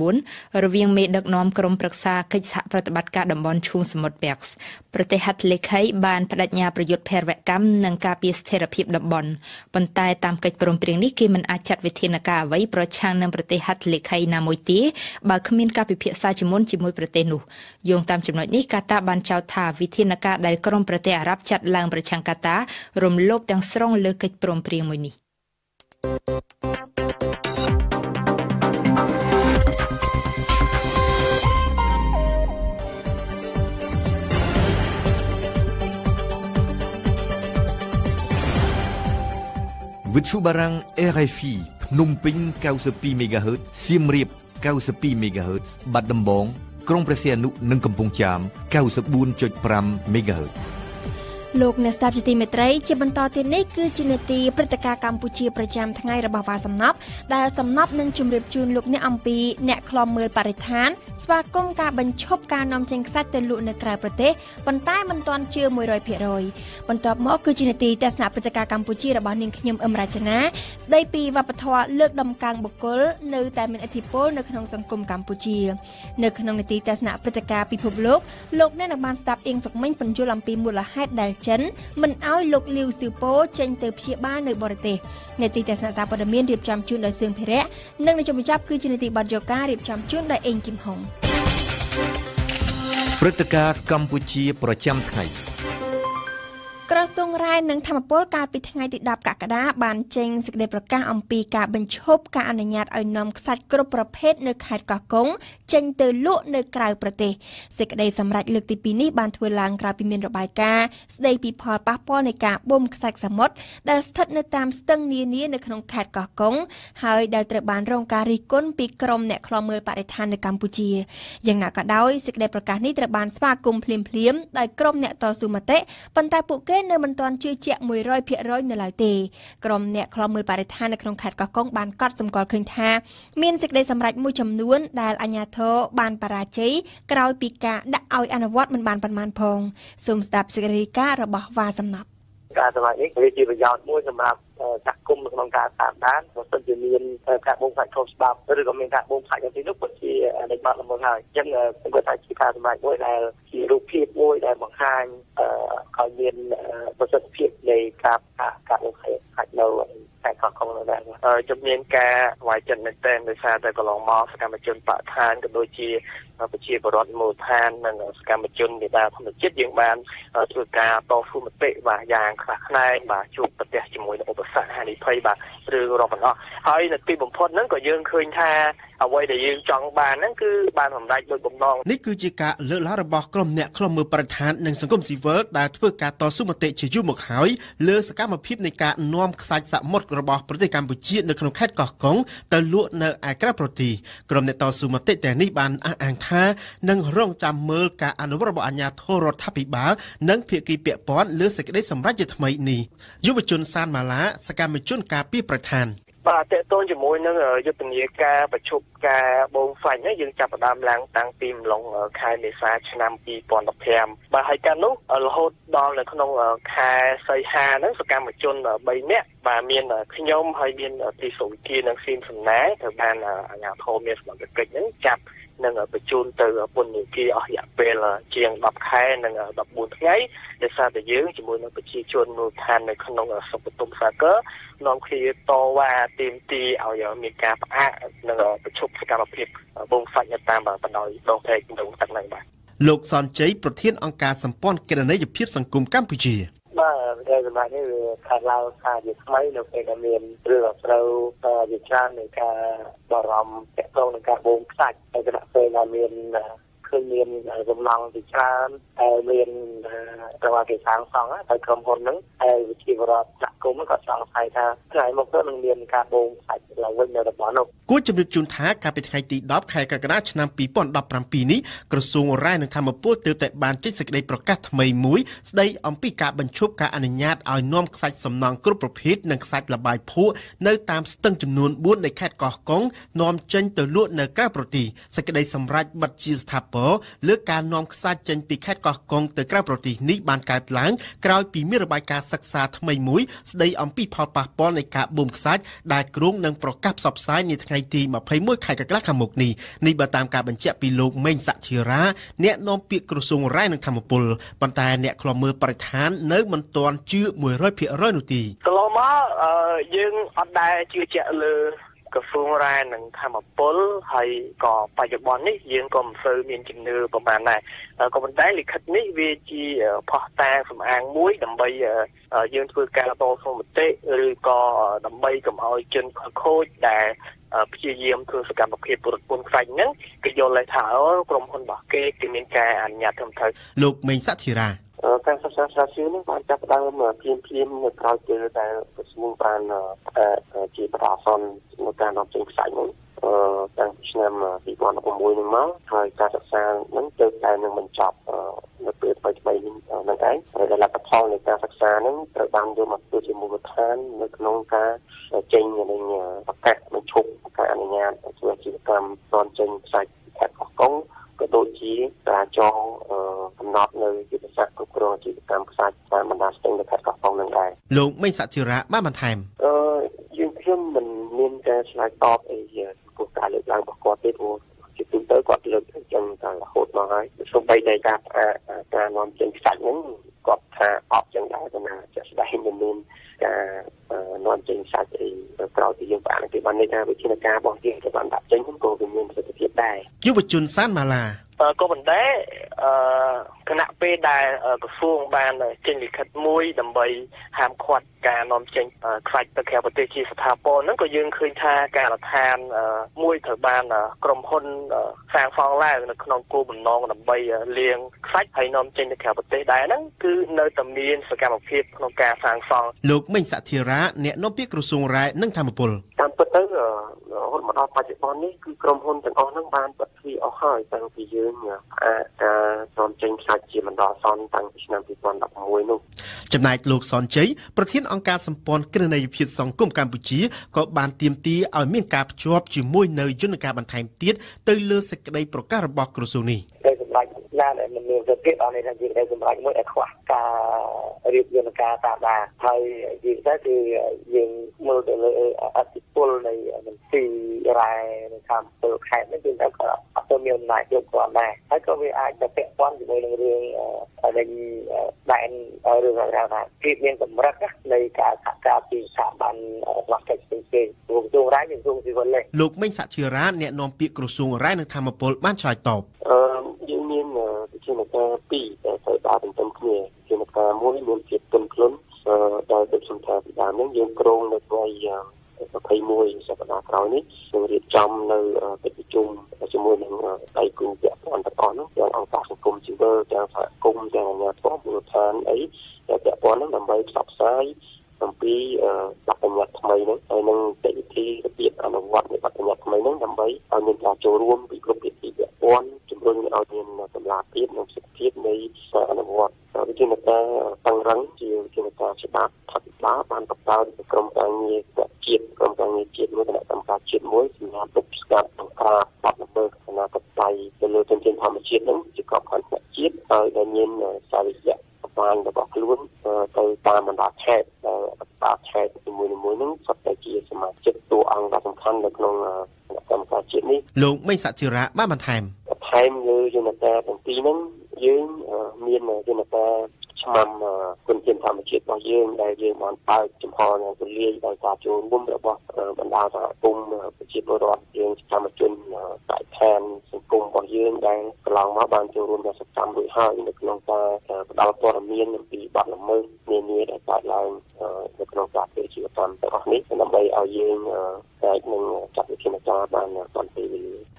2014រវាងមេដឹកនាំក្រុមប្រឹក្សាកិច្ចសហប្រតិបត្តិការតំបន់ឈូងសមុទ្រពាក់សប្រទេសហត្ថលេខីបានបដិញ្ញាប្រយុទ្ធភេរវកម្មនិងការពារស្ថិរភាពតំបន់ប៉ុន្តែតាមកិច្ចព្រមព្រៀងនេះគេមិនអាចចាត់វិធានការអ្វីប្រឆាំងនឹងប្រទេសហត្ថលេខីណាមួយទេបើគ្មានការពិភាក្សាជាមុនជាមួយប្រទេសនោះយោងតាមចំណុចនេះកាតាបានចោទថាវិធានការដែលក្រុមប្រទេសអារ៉ាប់ចាត់ឡើងប្រឆាំងកាតារំលោភទាំងស្រុងលើកិច្ចព្រមព្រៀងមួយនេះវិទ្យុបារាំង RFI ភ្នំពេញ92 MHz សៀមរាប92 MHz បាត់ដំបង ក្រុងព្រះសីហនុនិងកំពង់ចាម94.5 MHz លោកអ្នកស្ដាប់ជាទីមេត្រីជាបន្តទៀតនេះគឺជានេតិព្រឹត្តិការណ៍កម្ពុជាប្រចាំថ្ងៃរបស់វ៉ាសំណប់ដែលសំណប់នឹងជម្រាបជូនលោកអ្នកអំពីអ្នកខ្លំមើលបរិស្ថានស្វាគមន៍ការបញ្ឈប់ការនាំចេញខ្សាច់ទៅលក់នៅក្រៅប្រទេសប៉ុន្តែមិនទាន់ជឿ100%បន្ទាប់មកគឺជានេតិទស្សនៈព្រឹត្តិការណ៍កម្ពុជារបស់នាងខ្ញុំអឹមរចនាស្ដីពីវប្បធម៌លើកដំកើងបុគ្គលនៅតែមានឥទ្ធិពលនៅក្នុងសង្គមកម្ពុជា នៅក្នុងនេតិទស្សនៈព្រឹត្តិការណ៍ពិភពលោកលោកអ្នកនឹងបានស្ដាប់អៀងសុកមិញបញ្យល់អំពីមូលហេតុដែលចិនមិនឲ្យលោកលីវស៊ឺប៉ូចេញទៅព្យាបាលនៅបរទេសនេតិទស្សនៈសារព័ត៌មានរៀបចំជូនដោយសឿងភិរៈនិងនាយកបញ្ចប់គឺជានេតិបទយោការរៀបចំជូនដោយអេងគឹមហុងព្រឹត្តិការណ៍កម្ពុជាប្រចាំថ្ងៃ ក្រសួងរាយនឹងធម្មពលកាលពីថ្ងៃទី10កក្កដាបានចេញសេចក្តីប្រកាសអំពីការបញ្ឈប់ការអនុញ្ញាតឲ្យនាំខ្សាច់គ្រប់ប្រភេទនៅខេត្តកោះកុងចេញទៅលក់នៅក្រៅប្រទេសសេចក្តីសម្រេចលើកទី2នេះបានធ្វើឡើងក្រោយពីមានរបាយការណ៍ស្តីពីផលប៉ះពាល់នៃការបូមខ្សាច់សមុទ្រដែលស្ថិតនៅតាមស្ទឹងនានានៅក្នុងខេត្តកោះកុងហើយដែលត្រូវបានរងការរិះគន់ពីក្រុមអ្នកខ្លំមើលបរិស្ថាននៅកម្ពុជាយ៉ាងណាក៏ដោយសេចក្តីប្រកាសនេះត្រូវបានស្វាគមន៍ភ្លាមៗដោយក្រុមអ្នកតស៊ូមតិប៉ុន្តែពួកគេនៅមិនទាន់ជឿជាក់100%នៅឡើយទេក្រុមអ្នកខ្លំមើលបរិស្ថាននៅក្នុងខេត្តកោះកុងបានកត់សម្គាល់ឃើញថាមានសេចក្តីសម្រេចមួយចំនួនដែលអាជ្ញាធរបានបរាជ័យក្រោយពីការដាក់ឲ្យអនុវត្តមិនបានប៉ុន្មានផងសូមស្ដាប់សេចក្តីការរបស់វ៉ាសំណប់ការសម្រេចនេះវាជាប្រយោជន៍មួយសម្រាប់ សហគមន៍នៅក្នុងការតាមដានបើសិនជាមានការបូមផ្សាច់ខុសច្បាប់ឬក៏មានការបូមផ្សាច់យ៉ាងទីនោះពិតជាដេញបាត់ល្មើសហើយអញ្ចឹងខ្ញុំគិតថាជាការសម្រេចមួយដែលជារូបភាពមួយដែលបង្ហាញឲ្យមានប្រសិទ្ធភាពនៃការការបូមផ្សាច់នៅតែខុសខុសនៅដែរជំនាញការវាយចិត្តមែនទែនដោយសារតែកន្លងមកសកម្មជនបកឋានក៏ដូចជាប្រជាពលរដ្ឋមូលដ្ឋាននិងសកម្មជនមេដាធម្មជាតិយើងបានធ្វើការតស៊ូមតិបាទយ៉ាងខ្លះខ្នែងបាទជួបប្រទះជាមួយនឹងឧបសគ្គហានិភ័យបាទរឿងរាប់មិនអស់ហើយនៅទីបំផុតហ្នឹងក៏យើងឃើញថាអ្វីដែលយើងចង់បានហ្នឹងគឺបានសម្រេចដោយបំណងនេះគឺជាការលើកឡើងរបស់ក្រុមអ្នកខ្លំមើលប្រធាននិងសង្គមស៊ីវិលដែលធ្វើការតស៊ូមតិជាយូរមកហើយលើសកម្មភាពនៃការនាំខ្សាច់សមុទ្ររបស់ប្រទេសកម្ពុជានៅក្នុងខេត្តកោះកុងទៅលក់នៅឯក្រៅប្រទេសក្រុមអ្នកតស៊ូមតិទាំងនេះបានអះអាងថានឹងរងចាំមើលការអនុវត្តរបស់អាជ្ញាធររដ្ឋាភិបាល និងភាគីពាក់ព័ន្ធលើសេចក្តីសម្រេចជាថ្មីនេះយុវជនសានម៉ាឡាសកម្មជនការពីប្រធានបាទតកតូនជាមួយនឹងយុទ្ធនាការប្រជុំការបូមហ្វាញ់នេះយើងចាប់ផ្ដើមឡើងតាំងពីម្លងខែមេសាឆ្នាំ2015បាទហើយកាលនោះរហូតដល់នៅក្នុងខែសីហាហ្នឹងសកម្មជន3នាក់បាទមានខ្ញុំហើយមានទីសុវិធានិងស៊ីមសំណាត្រូវបានអាជ្ញាធរមានសមត្ថកិច្ចហ្នឹងចាប់ នឹងបញ្ជូនទៅពន្ធនាគារអស់រយៈពេលជាង10ខែនិង14ថ្ងៃដោយសារតែយើងជាមួយនឹងប្រជាជនមូលដ្ឋាននៅក្នុងសុខទុំសាគរនាំគ្នាតវ៉ាទាមទារឲ្យមានការផ្អាកនិងប្រជុំសកម្មភាពបងសាច់នៅតាមបណ្ដោយដងព្រែកក្នុងទឹកហ្នឹងបាទលោកសនជ័យប្រធានអង្គការសម្ព័ន្ធគណនេយ្យភាពសង្គមកម្ពុជា បាទតែសម្រាប់នេះវាខាត់ឡើងថាជាថ្មីនៅពេលដែលមានរឿងអស្ត្រូវជាច្រើននៃការបារម្ភទាក់ទងនឹងការបូមខ្សាច់ហើយគណៈពេលដែលមាន ឃើញមានសំណង់ជាច្រើនតែមានប្រវត្តិសាស្ត្រសង់តែក្រុមហ៊ុនហ្នឹងតែវិជាវរដ្ឋសហគមន៍ក៏សង្ស័យថាថ្ងៃមុខទៅនឹងមានការបូមសាច់ឡើងវិញនៅតំបន់នោះគួរជំរាបជូនថាកាលពីថ្ងៃទី10ខែកក្កដាឆ្នាំ2017នេះក្រសួងរាយនឹងធម្មពលទើបតែបានចេញសេចក្តីប្រកាសថ្មីមួយស្ដីអំពីការបញ្ឈប់ការអនុញ្ញាតឲ្យនាំខ្សាច់សំណង់គ្រប់ប្រភេទនិងខ្សាច់លបាយភក់នៅតាមស្ទឹងចំនួន4នៃខេត្តកោះកុងនាំចេញទៅលក់នៅក្រៅប្រទេសសេចក្តីសម្រេចបិទជាស្ថាពរលើការនាំខ្សាច់ចេញពីខេត្តកោះកុងទៅក្រៅប្រទេសនេះបានកើតឡើងក្រោយពីមានរបាយការណ៍សិក្សាថ្មីមួយស្ដីអំពីផលប៉ះពាល់នៃការបូមខ្សាច់ដែលគ្រោងនឹងប្រកាសផ្សព្វផ្សាយនាថ្ងៃទី21ខែកក្កដាខាងមុខនេះនេះបើតាមការបញ្ជាក់ពីលោកមេងសច្ឆារាអ្នកនាំពាក្យក្រសួងរាយនឹងធម្មពលប៉ុន្តែអ្នកខ្លំមើលបរិស្ថាននៅមិនទាន់ជឿ100%នោះទេកន្លងមកយើងអត់ដែលជឿជាក់លើ ក្រសួងរ៉ែនិងធម្មពលហើយក៏បច្ចុប្បន្ននេះយើងក៏មិនសូវមានជំនឿប្រហែលដែរក៏ប៉ុន្តែលិខិតនេះវាជាផុសតាងសំអាងមួយដើម្បីយើងធ្វើការតស៊ូមតិឬក៏ដើម្បីកុំឲ្យជនខិលខូចដែលព្យាយាមធ្វើសកម្មភាពពុរពន្ធខ្វាញ់ហ្នឹងគេយល់ថាអូក្រុមហ៊ុនរបស់គេគេមានការអនុញ្ញាតត្រឹមត្រូវលោកមេងសធិរា ការសិក្សាស្រាវជ្រាវនេះបានចាប់ផ្ដើមភ្លាមភ្លាមនៅក្រោយពេលដែលក្រសួងបានជាបដាសននៅការនាំចេញខ្សាច់នោះអឺតាំងពីឆ្នាំ2016នេះមកហើយការសិក្សាហ្នឹងទៅតែនឹងបញ្ចប់នៅពេលថ្មីថ្មីនេះហ្នឹងឯងហើយលទ្ធផលនៃការសិក្សាហ្នឹងត្រូវបានយកមកធ្វើជាមូលដ្ឋាននៅក្នុងការចេញនៃប្រកាសបញ្ឈប់ការអនុញ្ញាតធ្វើអាជីវកម្មនាំចេញខ្សាច់ខេត្តកោះកុងក៏ដូចជាការចង កំណត់នៅយុទ្ធសាស្ត្រគ្រប់គ្រងអាជីវកម្មខ្សាច់តាមបណ្ដាស្ទឹងនៅខេត្តកោះកុងនឹងដែរលោកមេសធិរាបានបន្ថែមអឺយើងខ្ញុំមិនមានការឆ្លើយតបអីចំពោះការលើកឡើងរបស់គាត់ទេព្រោះជាទូទៅគាត់លើកអញ្ចឹងតែរហូតមកហើយសូម្បីតែការការនាំចេញខ្សាច់ហ្នឹងគាត់ថាអត់ចឹងដែរតែណាចាស់ស្ដែងមិនមានការនាំចេញសាច់អីក្រោយពីយើងបានគេបាននេះថាវិធានការរបស់គេក៏បានដាក់ចេញក៏វាមានប្រសិទ្ធភាពដែរយុវជនសានម៉ាឡាក៏ប៉ុន្តែ អឺគណៈពេលដែលក្រសួងបានចេញលិខិតមួយដើម្បីហាមឃាត់ការនាំចេញខ្សាច់ទៅក្រៅប្រទេសជាស្ថាពរហ្នឹងក៏យើងឃើញថាការរដ្ឋានមួយត្រូវបានក្រុមហ៊ុនសាងសង់ឡើងនៅក្នុងគោលបំណងដើម្បីលាងខ្សាច់ហើយនាំចេញទៅក្រៅប្រទេសដែរហ្នឹងគឺនៅតែមានសកម្មភាពក្នុងការសាងសង់លោកមេងសធិរាអ្នកនាំពាក្យក្រសួងរ៉ែនិងធម្មពលតាមពិតទៅរហូតមកដល់បច្ចុប្បន្ននេះគឺក្រុមហ៊ុនទាំងអស់ហ្នឹងបានបិទ ទ្វារអស់ហើយតាំងពីយើងអាចការនាំចេញខ្សាច់ជាបណ្ដោះអាសន្នតាំងពីឆ្នាំ2011នោះចំណែកលោកសនជ័យប្រធានអង្គការសម្ព័ន្ធគណនេយ្យភាពសង្គមកម្ពុជាក៏បានទាមទារឲ្យមានការភ្ជាប់ជាមួយនៅយន្តការបន្ថែមទៀតទៅលើសេចក្តីប្រកាសរបស់ក្រសួងនេះណាដែលមិនមានទៅទៀតអត់នេះថាយើងได้សម្រេចមួយដែលខ្វះការរៀបយន្តការតាមដានហើយនិយាយទៅគឺយើងមើលទៅលើអតិពលនៃមន្ទីររ៉ែនៅខាងព លខេត្តនេះគឺតែក៏អត់មានអំណាចគ្រប់គ្រាន់ដែរហើយក៏វាអាចទៅពាក់ព័ន្ធជាមួយនឹងរឿងនៃដែនរឿងរ៉ាវថាគេមានកម្រិតនៃការសហការពីស្ថាប័នរបស់កិច្ចផ្សេងៗក្រសួងរ៉ែនិងក្រសួងស៊ីវិលនេះលោកមេងសច្ឆារាអ្នកនាំពាក្យក្រសួងរ៉ែនិងធម្មពលបានឆ្លើយតបអឺយើងមានវិធានការពីរដែលត្រូវដើរទន្ទឹមគ្នាវិធានការមួយមានភាពទន់ភ្លន់ដែលដូចខ្ញុំថាពីដើមនេះយើងក្រុងនៅថ្ងៃ 21សប្តាហ៍ក្រោយនេះនឹងរៀបចំនៅកិច្ចប្រជុំជាមួយនឹងដៃគូពាក់ព័ន្ធទាំងអស់នោះទាំងអង្គការសង្គមស៊ីវិលទាំងសហគមន៍ទាំងអាជ្ញាធរមូលដ្ឋានអីដែលពាក់ព័ន្ធនោះដើម្បីផ្សព្វផ្សាយអំពីបទបញ្ញត្តិថ្មីនោះហើយនឹងកិច្ចវិធីរបៀបអនុវត្តនៃបទបញ្ញត្តិថ្មីនោះដើម្បីឲ្យមានការចូលរួមពីគ្រប់ភាគីពាក់ព័ន្ធជំរុញឲ្យមានតម្លាភាពនិងសិទ្ធិភាពនៃការអនុវត្តវិធានការតឹងរឹងជាវិធានការច្បាប់ថាវិបាលបានបង្កើតក្រុមការងារជាតិក្រុមការងារជាតិមួយគណៈកម្មការជាតិមួយសម្រាប់ទប់ស្កាត់បង្ក្រាបបទល្មើសគណៈកតៃទៅលើជនជាតិធម្មជាតិនឹងជាក្របខ័ណ្ឌជាតិហើយដែលមានសារិយៈបានរបស់ខ្លួនទៅតាមបណ្ដាខេត្តដែលបណ្ដាខេត្តនីមួយៗនឹងសុទ្ធតែជាសមាជិកតួអង្គដ៏សំខាន់នៅក្នុងគណៈកម្មការជាតិនេះ លោកមេងសធិរាបានបន្ថែមបន្ថែមលើយន្តការទាំងពីរហ្នឹងយើងមានយន្តការឆ្នាំគុណជាតិធម្មជាតិរបស់យើងដែលយើងបានបើកចំហយ៉ាងទូលាយដោយការចូលរួមរបស់បណ្ដាសហគមន៍ប្រជាពលរដ្ឋយើងសកម្មជនបរិស្ថានសង្គមរបស់យើងដែលកន្លងមកបានចូលរួមយ៉ាងសកម្មរួចហើយនៅក្នុងការផ្តល់ព័ត៌មានអំពីបទល្មើសនានាដែលកើតឡើងនៅក្នុងការធ្វើជីវកម្មទាំងអស់នេះដើម្បីឲ្យយើងអាចនឹងចាត់វិធានការបានទាន់ពេ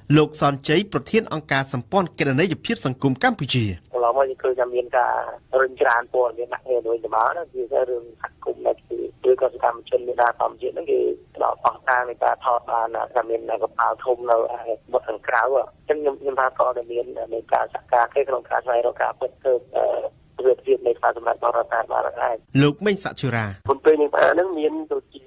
លវេលាលោកសនជ័យប្រធានអង្គការសម្ព័ន្ធគណនេយ្យភាពសង្គមកម្ពុជាកន្លងមកយើងឃើញថាមានការរញច្រានព័ត៌មានដាក់គ្នាដូចទៅមកណាវាទៅរឿងសហគមន៍ដែលគឺឬក៏សកម្មជនមេដាធម្មជាតិហ្នឹងគេផ្ដោតអស់ការនៃការថតបានថាមានកប៉ាល់ធំនៅឯមុខខាងក្រៅអញ្ចឹងខ្ញុំខ្ញុំថាក៏តែមាននៃការសហការគ្នាក្នុងការស្វែងរកការពិតទៅវិទ្យានៃខ្សែសម្រាប់បរិតាបានដែរលោកមេងសជរាមុនពេលនេះបានហ្នឹងមានដូចជា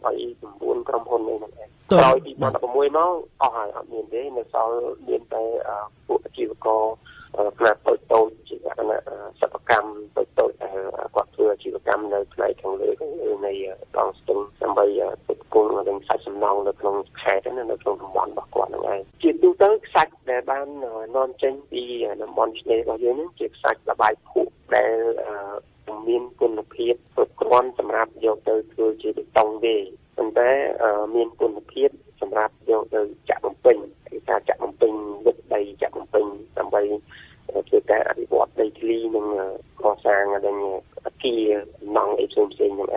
8 9ក្រុមហ៊ុននេះហ្នឹងឯង ក្រោយពី2016មកអស់ហើយអត់មានទេនៅសល់មានតែពួកអាជីវករផ្នែកតូចតូចជាលក្ខណៈសិប្បកម្មតូចតូចដែលគាត់ធ្វើអាជីវកម្មនៅផ្នែកខាងលើខាងលើនៃដងស្ទឹងដើម្បីផ្គត់ផ្គង់នឹងខ្សាច់សំណង់នៅក្នុងខេត្តនៅក្នុងតំបន់របស់គាត់ហ្នឹងឯងជាទូទៅខ្សាច់ដែលបាននាំចេញពីតំបន់ឆ្នេររបស់យើងហ្នឹងជាខ្សាច់លបាយភក់ដែលមានគុណភាពគ្រប់គ្រាន់សម្រាប់យកទៅធ្វើជាបេតុងទេប៉ុន្តែមានគុណភាពសម្រាប់យកទៅចាក់បំពេញគឺការចាក់បំពេញវិទ្ដីចាក់បំពេញដើម្បីធ្វើការអភិវឌ្ឍដីធ្លីនិងកសាងដល់អគារណង់អីផ្សេងផ្សេងនឹង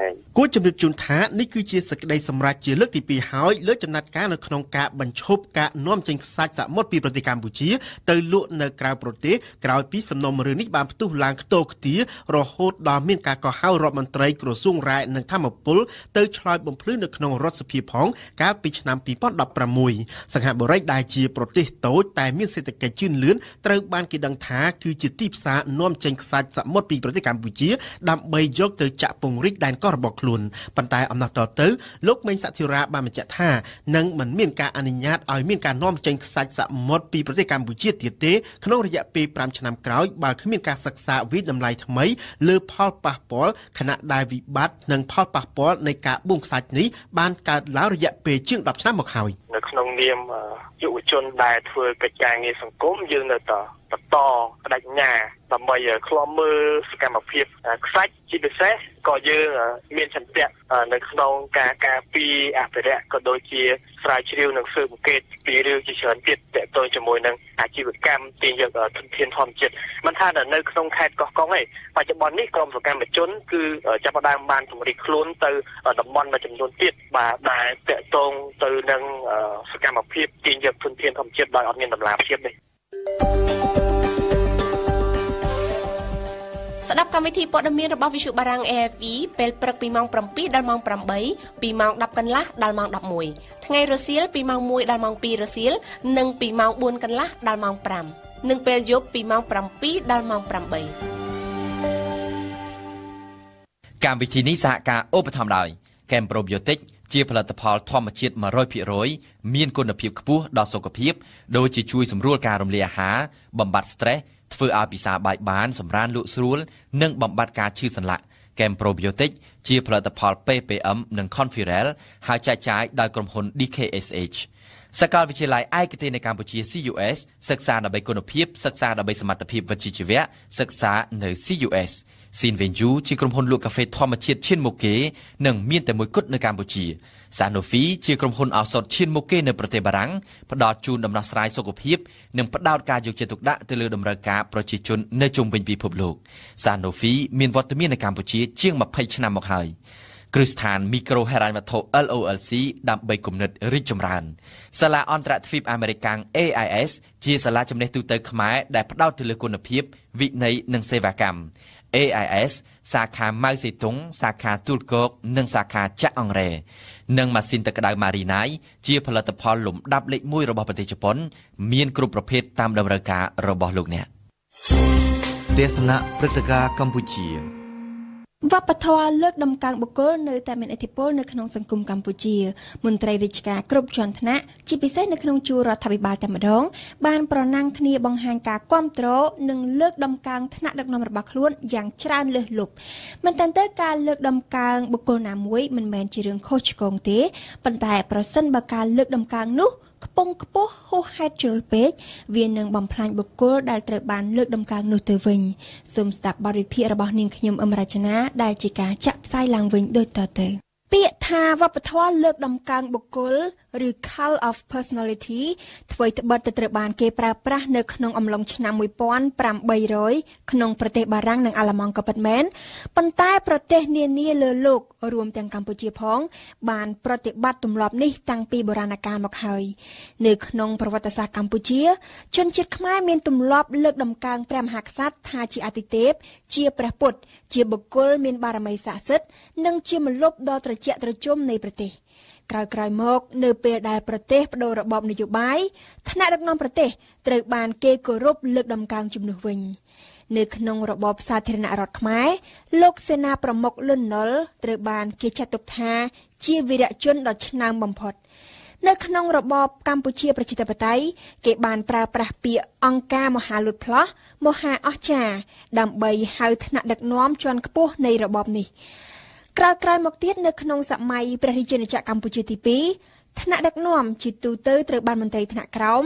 ឯងគួរជំរាបជូនថានេះគឺជាសក្តីសម្រេចជាលើកទី2ហើយលើចំណាត់ការនៅក្នុងការបញ្ឈប់ការនាំចេញខ្សាច់សមុទ្រពីប្រទេសកម្ពុជាទៅលក់នៅក្រៅប្រទេសក្រោយពីសំណុំរឿងនេះបានផ្ទុះឡើងខ្ទោខ្ទារហូតដល់មានការកោះហៅរដ្ឋមន្ត្រីក្រសួងរ៉ែនិងធម្មពលទៅឆ្លើយបំភ្លឺនៅក្នុងរដ្ឋសភាផង កាលពីឆ្នាំ2016សង្ហបុរីដែលជាប្រទេសតូចតែមានសេដ្ឋកិច្ចជឿនលឿនត្រូវបានគេដឹងថាគឺជាទីផ្សារនាំចេញខ្សាច់សមុទ្រពីប្រទេសកម្ពុជាដើម្បីយកទៅចាក់ពង្រីកដែនកោះរបស់ខ្លួនប៉ុន្តែអំណះតទៅលោកមេងសធិរាបានបញ្ជាក់ថានឹងមិនមានការអនុញ្ញាតឲ្យមានការនាំចេញខ្សាច់សមុទ្រពីប្រទេសកម្ពុជាទៀតទេក្នុងរយៈពេល5ឆ្នាំក្រោយបើគ្មានការសិក្សាវិតម្លៃថ្មីលើផលប៉ះពាល់ខណៈដែលវិបត្តិនិងផលប៉ះពាល់នៃការបួងខ្សាច់នេះបានកើតឡើងរយៈពេលជាង10ឆ្នាំមកហើយនៅក្នុងនាមយុវជនដែលធ្វើកិច្ចការងារសង្គមយើងនៅតែ បន្តបដិញ្ញាដើម្បីឃ្លាំមើលសកម្មភាពខ្សាច់ជាពិសេសក៏យើងមានចន្ទៈនៅក្នុងការការពីអភិរក្សក៏ដូចជាស្រាវជ្រាវនិងស៊ើបអង្កេតពីរឿងជាច្រើនទៀតតទៅជាមួយនឹងអាជីវកម្មទាញយកធនធានធម្មជាតិមិនថានៅក្នុងខេត្តកោះកុងទេបច្ចុប្បន្ននេះក្រុមសកម្មជនគឺចាប់ផ្ដើមបានពង្រីកខ្លួនទៅតំបន់មួយចំនួនទៀតបាទដែលតកតងទៅនឹងសកម្មភាពទាញយកធនធានធម្មជាតិដោយអត់មានតម្លាភាពនេះ ស្ដាប់កម្មវិធីព័ត៌មានរបស់វិទ្យុបារាំង AFE ពេលព្រឹកពីម៉ោង7ដល់ម៉ោង8ពីម៉ោង10កន្លះដល់ម៉ោង11ថ្ងៃរសៀលពីម៉ោង1ដល់ម៉ោង2រសៀលនិងពីម៉ោង4កន្លះដល់ម៉ោង5និងពេលយប់ពីម៉ោង7ដល់ម៉ោង8កម្មវិធីនេះសហការឧបត្ថម្ភដោយកែមប្រូប៊ីយោទិកជាផលិតផលធម្មជាតិ100%មានគុណភាពខ្ពស់ដល់សុខភាព ដូចជាជួយសម្រួលការរំលាយអាហារបំបាត់ stress ធ្វើឲ្យពិសាបាយបានសម្រានលក់ស្រួល និងបំបត្តិការឈឺសន្លាក់កែមប្រូប៊ីយោទិកជាផលិតផល PPM និង Conferel ហើយចែកចាយដោយក្រុមហ៊ុន DKSH សាកលវិទ្យាល័យឯកទេសនៅកម្ពុជា CUS សិក្សាដើម្បីគុណភាពសិក្សាដើម្បីសមត្ថភាពវិជ្ជាជីវៈសិក្សានៅ CUS Sinvenju ជាក្រុមហ៊ុនលក់កាហ្វេធម្មជាតិឈានមុខគេនិងមានតែមួយគត់នៅកម្ពុជា Sanofi ជាក្រុមហ៊ុនឱសថឈានមុខគេនៅប្រទេសបារាំងផ្ដល់ជូនដំណោះស្រាយសុខភាពនិងផ្ដោតការយកចិត្តទុកដាក់ទៅលើតម្រូវការប្រជាជននៅជុំវិញពិភពលោក Sanofi មានវត្តមាននៅកម្ពុជាជាង20ឆ្នាំមកហើយគ្រឹះស្ថានមីក្រូហិរញ្ញវត្ថុ LOLC ដើម្បីគំនិតរីកចម្រើនសាលាអន្តរជាតិអាមេរិកាំង AIS ជាសាលាចំណេះទូទៅខ្មែរដែលផ្ដោតទៅលើគុណភាពវិន័យនិងសេវាកម្ម AIS សាខាម៉ៅសេតុងសាខាទូលគោក និងសាខាចាក់អង្រែនិងម៉ាស៊ីនទឹកក្តៅ Marinai ជាផលិតផលលំដាប់លេខ1របស់ប្រទេសជប៉ុន មានគ្រប់ប្រភេទតាមតម្រូវការរបស់លោកអ្នកទេសនាព្រឹត្តិការណ៍កម្ពុជា វប្បធម៌លើកដំកើងបុគ្គលនៅតែមានឥទ្ធិពលនៅក្នុងសង្គមកម្ពុជា មន្ត្រីរាជការគ្រប់ជាន់ថ្នាក់ជាពិសេសនៅក្នុងជួររដ្ឋាភិបាលតែម្ដងបានប្រណាំងគ្នាបង្ហាញការគ្រប់គ្រងនិងលើកដំកើងថ្នាក់ដឹកនាំរបស់ខ្លួនយ៉ាងច្រើនលើសលប់មែនតើទៅការលើកដំកើងបុគ្គលណាមួយមិនមែនជារឿងខុសឆ្គងទេប៉ុន្តែប្រសិនបើការលើកដំកើងនោះ ខ្ពង់ខ្ពស់ហួសហេតុជ្រុលពេកវានឹងបំផ្លាញបុគ្គលដែលត្រូវបានលើកដំកើងនោះទៅវិញសូមស្ដាប់បទវិភាគរបស់នាងខ្ញុំអមរជនាដែលជាការចាក់ផ្សាយឡើងវិញដូចតទៅពាក្យថាវប្បធម៌លើកដំកើងបុគ្គល ឬ cult of personality អ្វីត្បិតទៅត្រូវបានគេប្រើប្រាស់នៅក្នុងអំឡុងឆ្នាំ1800ក្នុងប្រទេសបារាំងនិងអាល្លឺម៉ង់ក៏ពិតមែនប៉ុន្តែប្រទេសនានាលើលោករួមទាំងកម្ពុជាផង បានប្រតិបត្តិទម្លាប់នេះតាំងពីបុរាណកាលមកហើយនៅក្នុងប្រវត្តិសាស្ត្រកម្ពុជាជនជាតិខ្មែរមានទម្លាប់លើកដំកើងព្រះមហាក្សត្រថាជាអាទិទេពជាព្រះពុទ្ធជាបុគ្គលមានបារមីស័ក្តិសិទ្ធិនិងជាមលុបដ៏ត្រជាក់ត្រជុំនៃប្រទេស ក្រោយៗមក នៅពេលដែលប្រទេសបដូររបបនយោបាយថ្នាក់ដឹកនាំប្រទេសត្រូវបានគេគោរពលើកដំកើងជំនួសវិញនៅក្នុងរបបសាធារណរដ្ឋខ្មែរលោកសេនាប្រមុខលន់ណុលត្រូវបានគេចាត់ទុកថាជាវីរៈជនដ៏ឆ្នើមបំផុតនៅក្នុងរបបកម្ពុជាប្រជាធិបតេយ្យគេបានប្រើប្រាស់ពាក្យអង្គការមហាលុតផ្លោះមហាអស្ចារ្យដើម្បីហៅថ្នាក់ដឹកនាំជាន់ខ្ពស់នៃរបបនេះ ក្រោយក្រោយមកទៀតនៅក្នុងសម័យព្រះរាជាណាចក្រកម្ពុជាទី2ថ្នាក់ដឹកនាំជាទូទៅត្រូវបានមន្ត្រីថ្នាក់ក្រោម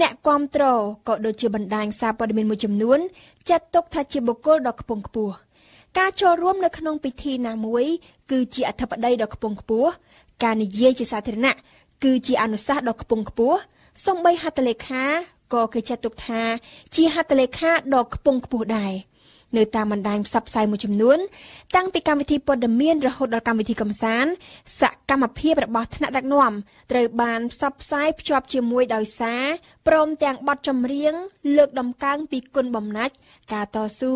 អ្នកគាំទ្រក៏ដូចជាបណ្ដាញសារព័ត៌មានមួយចំនួនចាត់ទុកថាជាបុគ្គលដ៏ខ្ពង់ខ្ពស់ការចូលរួមនៅក្នុងពិធីណាមួយ គឺជាអធិបតីដ៏ខ្ពង់ខ្ពស់ការនិយាយជាសាធារណៈគឺជាអនុសាសន៍ដ៏ខ្ពង់ខ្ពស់សំបីហត្ថលេខាក៏គេចាត់ទុកថា ជាហត្ថលេខាដ៏ខ្ពង់ខ្ពស់ដែរ នៅតាមបណ្ដាញផ្សព្វផ្សាយមួយចំនួនតាំងពីកម្មវិធីព័ត៌មានរហូតដល់កម្មវិធីកំសាន្តសកម្មភាពរបស់ថ្នាក់ដឹកនាំត្រូវបានផ្សព្វផ្សាយភ្ជាប់ជាមួយដោយសារព្រមទាំងបទចម្រៀង លើកដំកើងពីគុណបំណាច់ការតស៊ូ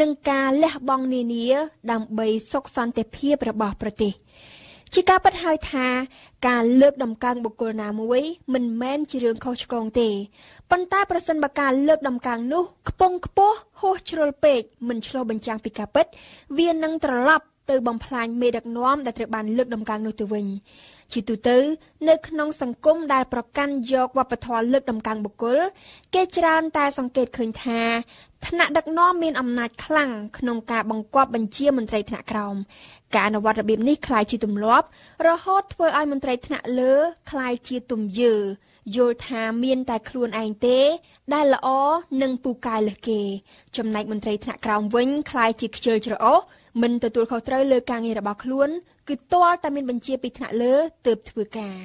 និងការលះបង់នានាដើម្បីសុខសន្តិភាពរបស់ប្រទេស។ ជាការពិតហើយថា ការលើកដំកើងបុគ្គលណាមួយ មិនមែនជារឿងខុសឆ្គងទេប៉ុន្តែប្រសិនបើការលើកដំកើងនោះខ្ពង់ខ្ពស់ហួសជ្រុលពេកមិនឆ្លុះបញ្ចាំងពីការពិត វានឹងត្រឡប់ទៅបំផ្លាញមេដឹកនាំដែលត្រូវបានលើកដំកើងនោះទៅវិញជាទូទៅ នៅក្នុងសង្គមដែលប្រកាន់យកវប្បធម៌លើកដំកើងបុគ្គល គេច្រើនតែសង្កេតឃើញថា ថ្នាក់ដឹកនាំមានអំណាចខ្លាំងក្នុងការបង្គាប់បញ្ជាមន្ត្រីថ្នាក់ក្រោមការអនុវត្តរបៀបនេះคล้ายជាទម្លាប់រហូតធ្វើឲ្យមន្ត្រីថ្នាក់លើคล้ายជាទំយើ យល់ថាមានតែខ្លួនឯងទេ ដែលល្អនិងពូកែលើសគេ ចំណែកមន្ត្រីថ្នាក់ក្រោមវិញคล้ายជាខ្ជិលច្រអូសមិនទទួលខុសត្រូវលើការងាររបស់ខ្លួនគឺទាល់តែមានបញ្ជាពីថ្នាក់លើទើបធ្វើការ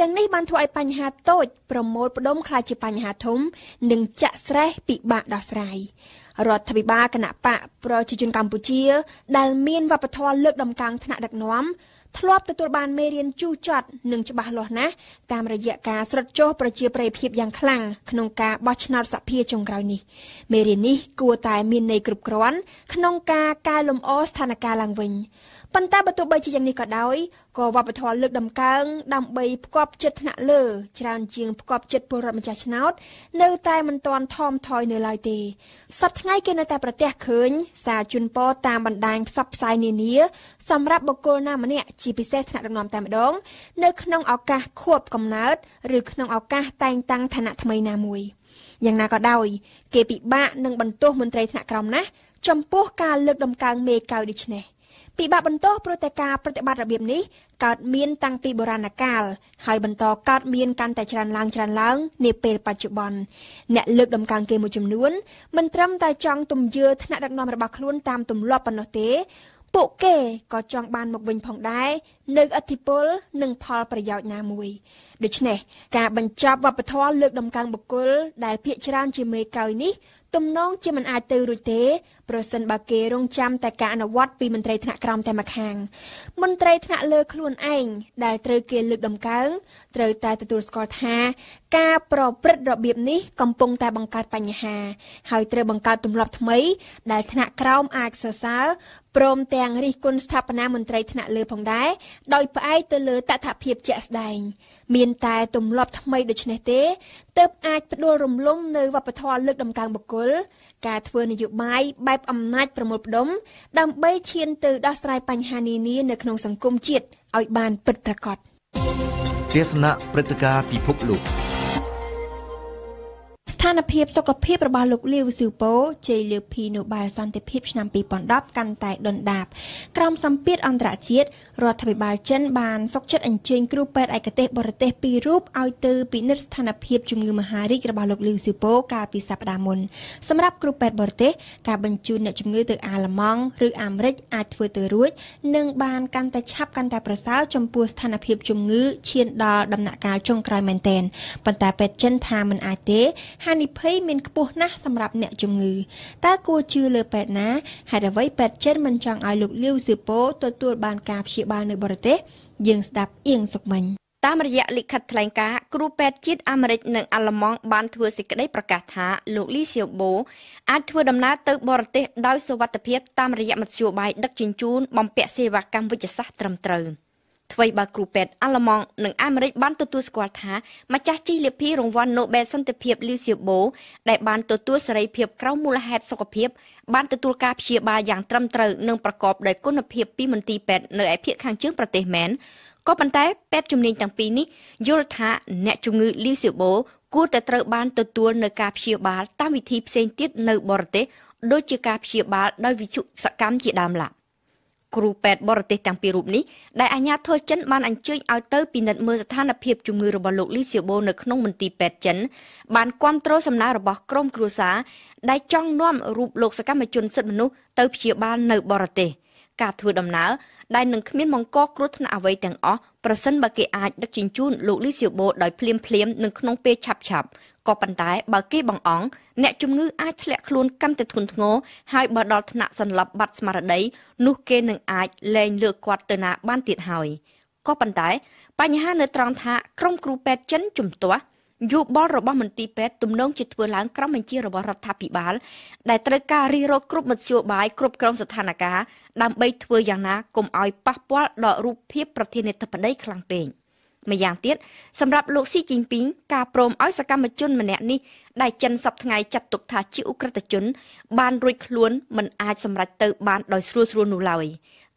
ទាំងនេះបានធ្វើឲ្យបញ្ហាតូចប្រមូលផ្ដុំខ្លាចជាបញ្ហាធំ និងចាក់ស្រេះពិបាកដោះស្រាយរដ្ឋាភិបាលគណៈបកប្រជាជនកម្ពុជា ដែលមានវប្បធម៌លើកដំកើងថ្នាក់ដឹកនាំធ្លាប់ទទួលបានមេរៀនជូរចត់និងច្បាស់លាស់ណាស់តាមរយៈការស្រុតចុះប្រជាប្រិយភាពយ៉ាងខ្លាំងក្នុងការបោះឆ្នោតសភាចុងក្រោយនេះមេរៀននេះគួរតែមានន័យគ្រប់គ្រាន់ក្នុងការកែលម្អស្ថានភាពឡើងវិញ ប៉ុន្តែបើទោះបីជាយ៉ាងនេះក៏ដោយក៏វប្បធម៌លើកដំកើងដើម្បីផ្គប់ចិត្តថ្នាក់លើច្រើនជាងផ្គប់ចិត្តពលរដ្ឋម្ចាស់ឆ្នោត នៅតែមិនទាន់ថមថយនៅឡើយទេសប្តាហ៍ថ្ងៃគេនៅតែប្រទះឃើញ សារជូនពរតាមបណ្ដាញផ្សព្វផ្សាយនានាសម្រាប់បុគ្គលណាម្នាក់ជាពិសេសថ្នាក់ដឹកនាំតែម្ដង នៅក្នុងឱកាសខួបកំណើតឬក្នុងឱកាសតែងតាំងឋានៈថ្មីណាមួយយ៉ាងណាក៏ដោយ គេពិបាកនឹងបន្ទោសមន្ត្រីថ្នាក់ក្រោមណាស់ចំពោះការលើកដំកើងមេកៅដូចនេះ ពិបាកបន្តព្រោះតែការប្រតិបត្តិរបៀបនេះកើតមានតាំងពីបុរាណកាលហើយបន្តកើតមានកាន់តែច្រើនឡើងច្រើនឡើងនាពេលបច្ចុប្បន្នអ្នកលើកដំកើងគេមួយចំនួនមិនត្រឹមតែចង់ទំយើថ្នាក់ដឹកនាំរបស់ខ្លួនតាមទម្លាប់ប៉ុណ្ណោះទេពួកគេក៏ចង់បានមកវិញផងដែរនៅអធិពលនិងផលប្រយោជន៍ណាមួយដូច្នេះការបញ្ចប់វប្បធម៌លើកដំកើងបុគ្គលដែលភាកច្រើនជាមេកៅនេះ ទំនងជាមិនអាចទៅរួចទេប្រសិនបើគេរងចាំតែការអនុវត្តពីមន្ត្រីថ្នាក់ក្រោមតែម្ខាងមន្ត្រីថ្នាក់លើខ្លួនឯងដែលត្រូវគេលើកដំកើងត្រូវតែទទួលស្គាល់ថា ការប្រព្រឹត្តរបៀបនេះកំពុងតែបង្កើតបញ្ហា ហើយត្រូវបង្កើតទម្លាប់ថ្មី ដែលថ្នាក់ក្រោមអាចសរសើរព្រមទាំងរិះគន់ស្ថាបនាមន្ត្រីថ្នាក់លើផងដែរដោយផ្អែកទៅលើតថភាពជាក់ស្ដែង មានតែទម្លាប់ថ្មីដូចនេះទេទើបអាចផ្ដួលរំលំនៅវប្បធម៌លើកដំកើងបុគ្គលការធ្វើនយោបាយបែបអំណាចប្រមូលផ្ដុំ ដើម្បីឈានទៅដោះស្រាយបញ្ហានានានៅក្នុងសង្គមជាតិឲ្យបានពិតប្រាកដទេសនាព្រឹត្តិការណ៍ពិភពលោក ស្ថានភាពសុខភាពរបស់លោកលាវស៊ូប៉ូជ័យលាភី Nobel សន្តិភាពឆ្នាំ2010កាន់តែដុនដាបក្រោមសម្ពាធអន្តរជាតិរដ្ឋាភិបាលចិនបានសុកចិត្តអញ្ជើញគ្រូពេទ្យឯកទេសបរទេសពីររូបឲ្យទៅពិនិត្យស្ថានភាពជំងឺមហារីករបស់លោកលាវស៊ូប៉ូកាលពីសប្តាហ៍មុនសម្រាប់គ្រូពេទ្យបរទេសការបញ្ជូនអ្នកជំងឺទៅអាល្លឺម៉ង់ឬអាមេរិកអាចធ្វើទៅរួចនិងបានកាន់តែឆាប់កាន់តែប្រសើរចំពោះស្ថានភាពជំងឺឈានដល់ដំណាក់កាលចុងក្រោយមែនទែនប៉ុន្តែពេទ្យចិនថាមិនអាចទេហានិភ័យមានខ្ពស់ណាស់សម្រាប់អ្នកជំងឺតើគួរជឿលើពេទ្យណាហេតុអ្វីពេទ្យចិនមិនចង់ឲ្យលោកលាវស៊ឺប៉ូទទួលបានការព្យាបាលនៅបរទេសយើងស្ដាប់អៀងសុកមិញតាមរយៈលិខិតថ្លែងការណ៍គ្រូពេទ្យជាតិអាមេរិកនិងអាល្លឺម៉ង់បានធ្វើសេចក្តីប្រកាសថាលោកលីសៀវបូអាចធ្វើដំណើរទៅបរទេសដោយសុវត្ថិភាពតាមរយៈមធ្យោបាយដឹកជញ្ជូនបំពាក់សេវាកម្មវិជ្ជសាស្ត្រត្រឹមត្រូវ។ ថ្មីបើគ្រូពេទ្យអាល្លឺម៉ង់និងអាមេរិកបានទទួលស្គាល់ថាម្ចាស់ជ័យលាភីរង្វាន់ Nobel សន្តិភាពលីវសៀបូដែលបានទទួលសេរីភាពក្រោមមូលហេតុសុខភាពបានទទួលការព្យាបាលយ៉ាងត្រឹមត្រូវនិងប្រកបដោយគុណភាពពីមន្ទីរពេទ្យនៅឯភាគខាងជើងប្រទេសមែនក៏ប៉ុន្តែពេទ្យជំនាញទាំងពីរនេះយល់ថាអ្នកជំងឺលីវសៀបូគួរតែត្រូវបានទទួលនៅការព្យាបាលតាមវិធីផ្សេងទៀតនៅបរទេសដូចជាការព្យាបាលដោយវិទ្យុសកម្មជាដើមឡើយ គ្រូពេទ្យបរទេសទាំងពីររូបនេះដែលអាជ្ញាធរចិនបានអញ្ជើញឲ្យទៅពិនិត្យមើលស្ថានភាពជំងឺរបស់លោកលីសៀបូនៅក្នុងមន្ទីរពេទ្យចិនបានគ្រប់គ្រងសំណើរបស់ក្រុមគ្រួសារដែលចង់នាំរូបលោកសកម្មជនសិទ្ធិមនុស្សទៅព្យាបាលនៅបរទេសការធ្វើដំណើរដែលនឹងគ្មានបង្កគ្រោះថ្នាក់អ្វីទាំងអស់ប្រសិនបើគេអាចដឹកជញ្ជូនលោកលីសៀបូដោយភ្លាមភ្លាមនិងក្នុងពេលឆាប់ឆាប់ ក៏ប៉ុន្តែបើគេបង្អង់អ្នកជំងឺអាចធ្លាក់ខ្លួនកាន់តែធ្ងន់ធ្ងរហើយបើដល់ថ្នាក់សន្លប់បាត់ស្មារតីនោះគេនឹងអាចលែងលើកគាត់ទៅណាបានទៀតហើយក៏ប៉ុន្តែ បញ្ហានៅត្រង់ថាក្រុមគ្រូពេទ្យចិនជំទាស់យោបល់របស់មន្ទីរពេទ្យទំនងជាធ្វើឡើងក្រោមបញ្ជារបស់រដ្ឋាភិបាល ដែលត្រូវការរិះរោចគ្រប់មធ្យោបាយគ្រប់គ្រងស្ថានភាពដើម្បីធ្វើយ៉ាងណាកុំឲ្យប៉ះពាល់ដល់រូបភាពប្រធានាធិបតីខ្លាំងពេក ម្យ៉ាងទៀតសម្រាប់លោកស៊ីជីនពីងការព្រមឲ្យសកម្មជនម្នាក់នេះដែលចិនសប្ថ្ងៃចាត់ទុកថាជាអ ுக ្រិតជន បានរួចខ្លួនមិនអាចសម្រេចទៅបានដោយស្រួលស្រួលនោះឡើយ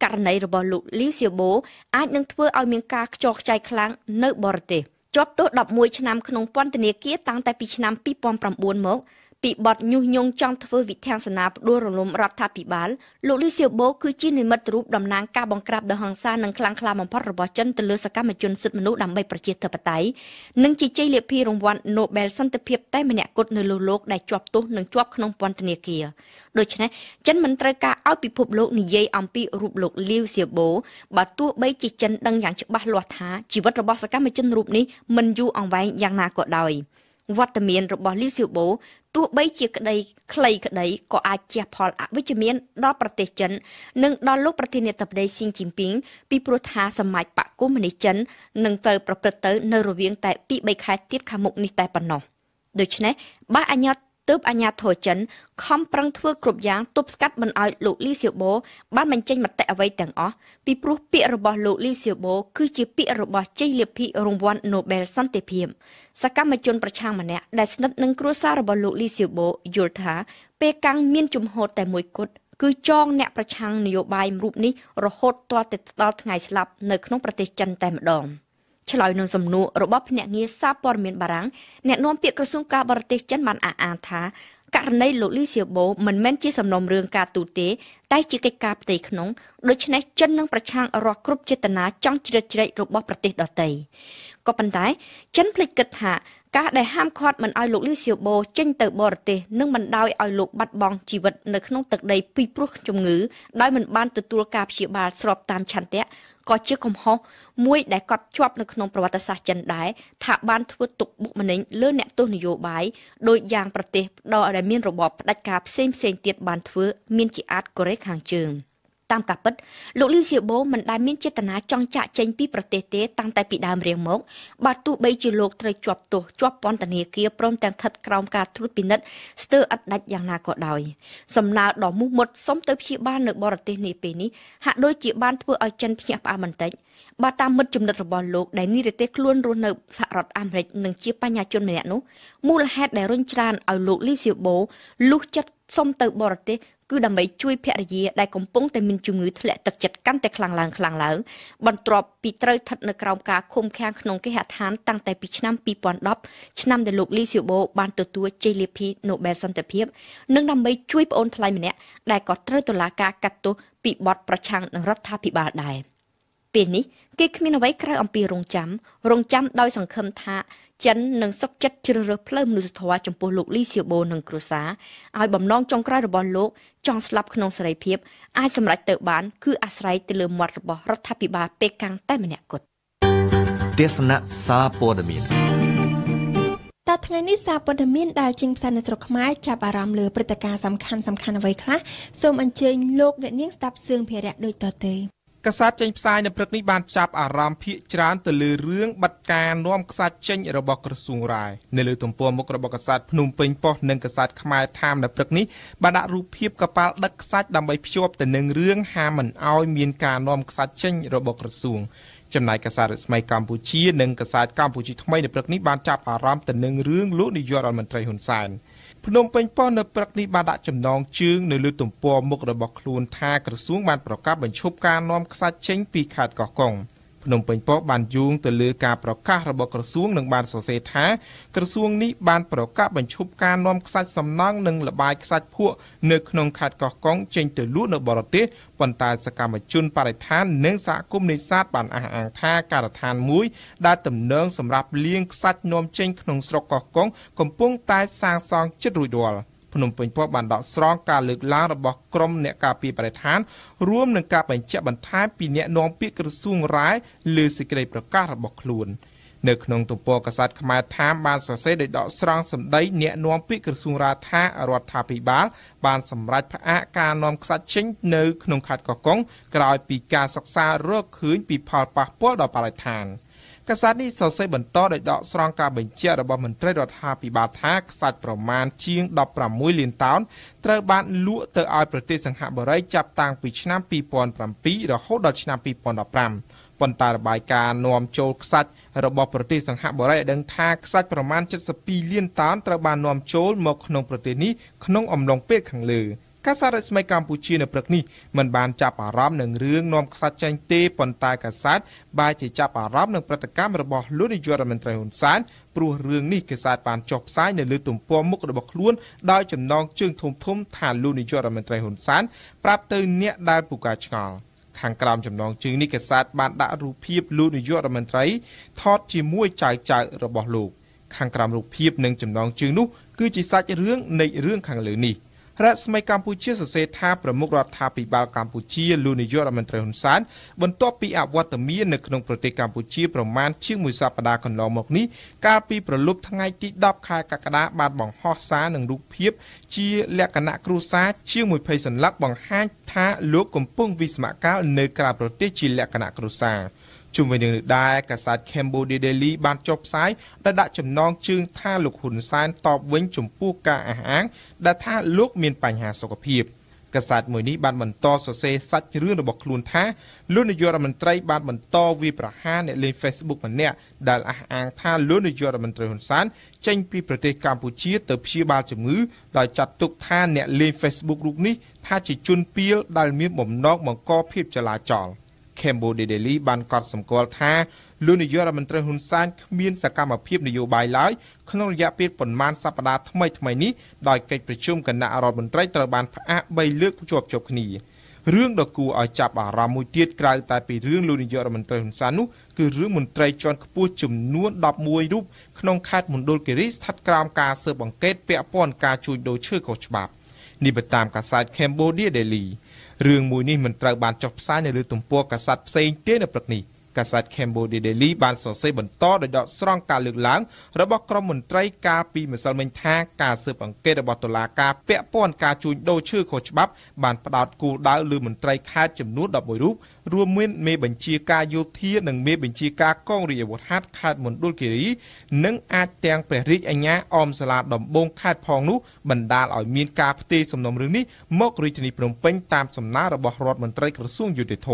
ករណីរបស់លោកលីវសៀបូអាចនឹងធ្វើឲ្យមានការខ្ចោខ្ចាយខ្លាំងនៅបរទេសជាប់ទោស11ឆ្នាំក្នុងពន្ធនាគារតាំងតែពីឆ្នាំ2009មក ពីបទញុះញង់ចង់ធ្វើវិធានសនាផ្ដួលរំលំរដ្ឋាភិបាលលោកលីសៀបូគឺជានិមិត្តរូបតំណាងការបង្ក្រាបដ៏ហិង្សានិងខ្លាំងក្លាបំផុតរបស់ចិនទៅលើសកម្មជនសិទ្ធិមនុស្សដើម្បីប្រជាធិបតេយ្យនិងជាជ័យលាភីរង្វាន់ Nobel សន្តិភាពតែម្នាក់គត់នៅលើលោកដែលជាប់ទោសនិងជាប់ក្នុងពន្ធនាគារដូច្នេះចិនមិនត្រូវការឲ្យពិភពលោកនិយាយអំពីរូបលោកលីវសៀបូបើទោះបីជាចិនដឹងយ៉ាងច្បាស់លាស់ថាជីវិតរបស់សកម្មជនរូបនេះមិនយូរអង្វែងយ៉ាងណាក៏ដោយ វត្តមានរបស់លីវសៀបូទោះបីជាក្តីខ្លីក្តីក៏អាចជះផលអវិជ្ជមានដល់ប្រទេសចិន និងដល់លោកប្រធានាធិបតីស៊ីជីនពីងពីព្រោះថាសមាជបកកុម្មុយនីសចិននឹងត្រូវប្រព្រឹត្តទៅនៅរវាងតែ2 3ខែទៀតខាងមុខនេះតែប៉ុណ្ណោះដូច្នេះបើអាញា ទើបអាញាធរចិនខំប្រឹងធ្វើគ្រប់យ៉ាងទប់ស្កាត់មិនឲ្យលោកលីសៀបូបានបញ្ចេញមតិអ្វីទាំងអស់ពីព្រោះពាក្យរបស់លោកលីសៀបូគឺជាពាក្យរបស់ជ័យលាភីរង្វាន់ Nobel សន្តិភាពសកម្មជនប្រឆាំងម្នាក់ដែលស្និទ្ធនឹងគ្រួសាររបស់លោកលីសៀបូយល់ថា ពេលកាំងមានជំហរតែមួយគត់គឺចងអ្នកប្រឆាំងនយោបាយរូបនេះរហូតទាល់តែដល់ថ្ងៃស្លាប់នៅក្នុងប្រទេសចិនតែម្ដង។ ឆ្លើយនឹងសំណួររបស់ភ្នាក់ងារសារព័ត៌មានបារាំងអ្នកនាំពាក្យក្រសួងការបរទេសចិនបានអះអាងថាករណីលោកលីសៀបូមិនមែនជាសំណុំរឿងការទូតទេ តែជាកិច្ចការផ្ទៃក្នុងដូច្នេះចិននឹងប្រឆាំងរាល់គ្រប់ចេតនាចង់ជ្រៀតជ្រែករបស់ប្រទេសដទៃក៏ប៉ុន្តែចិនភ្លេចគិតថាការដែលហាមឃាត់មិនឲ្យលោកលីសៀបូចេញទៅបរទេសនឹងបណ្ដោយឲ្យលោកបាត់បង់ជីវិតនៅក្នុងទឹកដីពីព្រោះជំងឺដោយមិនបានទទួលការព្យាបាលស្របតាមឆន្ទៈ ក៏ជាកំហុសមួយដែលកត់ជាប់នៅក្នុងប្រវត្តិសាស្ត្រចិនដែរថាបានធ្វើទុកបុកម្នេញលើអ្នកទស្សនយោបាយដោយយ៉ាងប្រទេសដ៏ដែលមានរបបផ្ដាច់ការផ្សេងផ្សេងទៀតបានធ្វើមានជាអាចកូរ៉េខាងជើង តាមការពិតលោកលីវសៀបូមិនដែលមានចេតនាចង់ចាក់ចេញពីប្រទេសទេតាំងតែពីដើមរៀងមកបើទោះបីជាលោកត្រូវជាប់ទោសជាប់ពន្ធនាគារព្រមទាំងស្ថិតក្រោមការត្រួតពិនិត្យស្ទើរឥតដាច់យ៉ាងណាក៏ដោយសំណើដ៏មោះមុតសុំទៅព្យាបាលនៅបរទេសនេះពេលនេះហាក់ដូចជាបានធ្វើឲ្យចិនភ្ញាក់ផ្អើលបន្តិចបើតាមមិត្តចំណិតរបស់លោកដែលនិរទេសខ្លួនរស់នៅសហរដ្ឋអាមេរិកនិងជាបញ្ញាជនម្នាក់នោះមូលហេតុដែលរុញច្រានឲ្យលោកលីវសៀបូលុះចិត្តសុំទៅបរទេស គឺដើម្បីជួយភរិយាដែលកំពុងតែមានជំងឺធ្លាក់ទឹកចិត្តកាន់តែខ្លាំងឡើងខ្លាំងឡើងបន្ទាប់ពីត្រូវស្ថិតនៅក្រោមការឃុំឃាំងក្នុងគេហដ្ឋានតាំងតែពីឆ្នាំ2010ឆ្នាំដែលលោកលីស៊ីបូបានទទួលជ័យលាភី Nobel សន្តិភាពនិងដើម្បីជួយប្អូនថ្លៃម្នាក់ដែលក៏ត្រូវតុលាការកាត់ទោសពីបទប្រឆាំងនឹងរដ្ឋាភិបាលដែរពេលនេះគេគ្មានអ្វីក្រៅអំពីរងចាំរងចាំដោយសង្ឃឹមថា ចិននឹងសុកចិត្តជ្រើសរើសផ្លូវមនុស្សធម៌ចំពោះលោកលីសៀបូនិងគ្រួសារឲ្យបំណងចុងក្រោយរបស់លោកចង់ស្លាប់ក្នុងសេរីភាពអាចសម្រេចទៅបាន គឺអាស្រ័យទៅលើមាត់របស់រដ្ឋាភិបាលប៉េកាំងតែម្នាក់គត់ទេសនៈសារព័ត៌មានតថ្ងៃនេះសារព័ត៌មានដែលចេញផ្សាយនៅស្រុកខ្មែរចាប់អារម្មណ៍លើព្រឹត្តិការណ៍សំខាន់សំខាន់អ្វីខ្លះសូមអញ្ជើញលោកអ្នកនាងស្ដាប់សឿងភារៈដូចតទៅ កាសែតចេញផ្សាយនៅព្រឹកនេះបានចាប់អារម្មណ៍ភាគច្រើនទៅលើរឿងបတ်ការនាំខ្សាច់ចេញរបស់ក្រសួងរាយនៅលើទំព័រមុខរបស់កាសែតភ្នំពេញប៉ុស្តិ៍និងកាសែតខ្មែរថាមនៅព្រឹកនេះបានដាក់រូបភាពកប៉ាល់ដឹកខ្សាច់ដើម្បីភ្ជាប់ទៅនឹងរឿងហាមិនអោយមានការនាំខ្សាច់ចេញរបស់ក្រសួងចំណែកកាសែតរស្មីកម្ពុជានិងកាសែតកម្ពុជាថ្មីនៅព្រឹកនេះបានចាប់អារម្មណ៍ទៅនឹងរឿងលោកនាយករដ្ឋមន្ត្រីហ៊ុនសែន ភ្នំពេញប៉ុស្តិ៍នៅព្រឹកនេះបានដាក់ចំណងជើងនៅលើទំព័រមុខរបស់ខ្លួនថាក្រសួងបានប្រកាសបញ្ឈប់ការនាំខ្សាច់ចេញពីខេត្តកោះកុង ភ្នំពេញប៉ុស្តិ៍បានយោងទៅលើការប្រកាសរបស់ក្រសួងនិងបានសរសេរថាក្រសួងនេះបានប្រកាសបញ្ឈប់ការនាំខ្សាច់សំណង់និងលបាយខ្សាច់ភក់នៅក្នុងខេត្តកោះកុងចេញទៅលក់នៅបរទេសប៉ុន្តែសកម្មជនបរិស្ថាននិងសហគមន៍នេសាទបានអះអាងថាការដ្ឋានមួយដែលទំនងសម្រាប់លាងខ្សាច់នាំចេញក្នុងស្រុកកោះកុងកំពុងតែសាងសង់ជិតរួចរាល់ ភ្នំពេញប៉ុស្តិ៍បានដកស្រង់ការលើកឡើងរបស់ក្រមអ្នកការពារបរិស្ថានរួមនឹងការបញ្ជាក់បន្ថែមពីអ្នកនាំពាក្យក្រសួងរាយលើសេចក្តីប្រកាសរបស់ខ្លួននៅក្នុងទំព័រកាសែតខ្មែរថាមបានសរសេរដោយដកស្រង់សម្ដីអ្នកនាំពាក្យក្រសួងរាថារដ្ឋាភិបាល បានសម្រេចផ្អាកការនាំខ្សាច់ចេញនៅក្នុងខេត្តកោះកុងក្រោយពីការសិក្សារកឃើញពីផលប៉ះពាល់ដល់បរិស្ថាន។ កាសែតនេះសរសេរបន្តដោយដកស្រង់ការបញ្ជាក់របស់មន្ត្រីរដ្ឋាភិបាលថាខ្សាច់ប្រមាណជាង16លានតោនត្រូវបានលក់ទៅឲ្យប្រទេសសង្ហបុរីចាប់តាំងពីឆ្នាំ2007រហូតដល់ឆ្នាំ2015ប៉ុន្តែរបាយការណ៍នាំចូលខ្សាច់របស់ប្រទេសសង្ហបុរីឲ្យដឹងថាខ្សាច់ប្រមាណ72លានតោនត្រូវបាននាំចូលមកក្នុងប្រទេសនេះក្នុងអំឡុងពេលខាងលើ កាសែតរស្មីកម្ពុជានៅព្រឹកនេះមិនបានចាប់អារម្មណ៍នឹងរឿងនាំខ្សាច់ចេញទេប៉ុន្តែកាសែតបែរជាចាប់អារម្មណ៍នឹងប្រតិកម្មរបស់លោកនាយករដ្ឋមន្ត្រីហ៊ុនសែនព្រោះរឿងនេះកាសែតបានចុះផ្សាយនៅលើទំព័រមុខរបស់ខ្លួនដោយចំណងជើងធំធំថាលោកនាយករដ្ឋមន្ត្រីហ៊ុនសែនប្រាប់ទៅអ្នកដែលពូកាឆ្ងល់ខាងក្រោមចំណងជើងនេះកាសែតបានដាក់រូបភាពលោកនាយករដ្ឋមន្ត្រីថតជាមួយចៅចៅរបស់លោកខាងក្រោមរូបភាពនិងចំណងជើងនោះគឺជាសាច់រឿងនៃរឿងខាងលើនេះ។ រដ្ឋស្មីកម្ពុជាសរសេរថាប្រមុខរដ្ឋាភិបាលកម្ពុជាលោកនាយករដ្ឋមន្ត្រីហ៊ុនសែនបន្ទាប់ពីអវត្តមាននៅក្នុងប្រទេសកម្ពុជាប្រមាណជាងមួយសប្តាហ៍កន្លងមកនេះកាលពីប្រលប់ថ្ងៃទី10ខែកក្កដាបានបង្ហោះសារនឹងរូបភាពជាលក្ខណៈគ្រួសារជាង20សន្លឹកបង្ហាញថាលោកកំពុងវិស្មកាលនៅក្រៅប្រទេសជាលក្ខណៈគ្រួសារ ជុំវិញនឹងនេះដែរកាសែត Cambodia Daily បានចុះផ្សាយដែលដាក់ចំណងជើងថាលោកហ៊ុនសែនតបវិញចំពោះការអះអាង ដែលថាលោកមានបញ្ហាសុខភាពកាសែតមួយនេះបានបន្តសរសេរសាច់រឿងរបស់ខ្លួនថាលោកនាយករដ្ឋមន្ត្រីបានបន្តវាប្រហារអ្នកលេង Facebook ម្នាក់ដែលអះអាងថាលោកនាយករដ្ឋមន្ត្រីហ៊ុនសែនចេញពីប្រទេសកម្ពុជាទៅព្យាបាលជំងឺដោយចាត់ទុកថាអ្នកលេង Facebook រូបនេះថាជាជនពាលដែលមានបំណងបង្កភាពចលាចល។ Cambodia Daily បានកត់សម្គាល់ថាលោកនាយករដ្ឋមន្ត្រីហ៊ុនសែនគ្មានសកម្មភាពនយោបាយឡើយក្នុងរយៈពេលប៉ុន្មានសប្តាហ៍ថ្មីថ្មីនេះដោយកិច្ចប្រជុំគណៈរដ្ឋមន្ត្រីត្រូវបានផ្អាក3លើកជាប់ជាប់គ្នារឿងដ៏គួរឲ្យចាប់អារម្មណ៍មួយទៀតក្រៅតែពីរឿងលោកនាយករដ្ឋមន្ត្រីហ៊ុនសែននោះគឺរឿងមន្ត្រីជាន់ខ្ពស់ចំនួន11រូបក្នុងខេត្តមណ្ឌលគិរីស្ថិតក្រោមការស៊ើបអង្កេតពាក់ព័ន្ធការជួញដូរឈើខុសច្បាប់នេះបើតាមកាសែត Cambodia Daily រឿងមួយនេះមិនត្រូវបានចុះផ្សាយនៅលើទំព័រកាសែតផ្សេងទេនៅព្រឹកនេះកាសែត Cambodia Daily បានសរសេរបន្តដោយដកស្រង់ការលើកឡើងរបស់ក្រមមន្ត្រីកាលពីម្សិលមិញថាការស៊ើបអង្កេតរបស់តុលាការពាក់ព័ន្ធការជួញដូរឈើខុសច្បាប់បានផ្ដោតគោលដៅលើមន្ត្រីខេត្តចំនួន11រូបរួមមានមេបញ្ជាការយោធានិងមេបញ្ជាការកងរាជអាវុធហត្ថខេត្តមណ្ឌលគិរីនិងអាចទាំងព្រះរាជអាជ្ញាអមសាលាដំបងខេត្តផងនោះបណ្ដាលឲ្យមានការផ្ទេរសំណុំរឿងនេះមករាជធានីភ្នំពេញតាមសំណើរបស់រដ្ឋមន្ត្រីក្រសួងយុតិធធ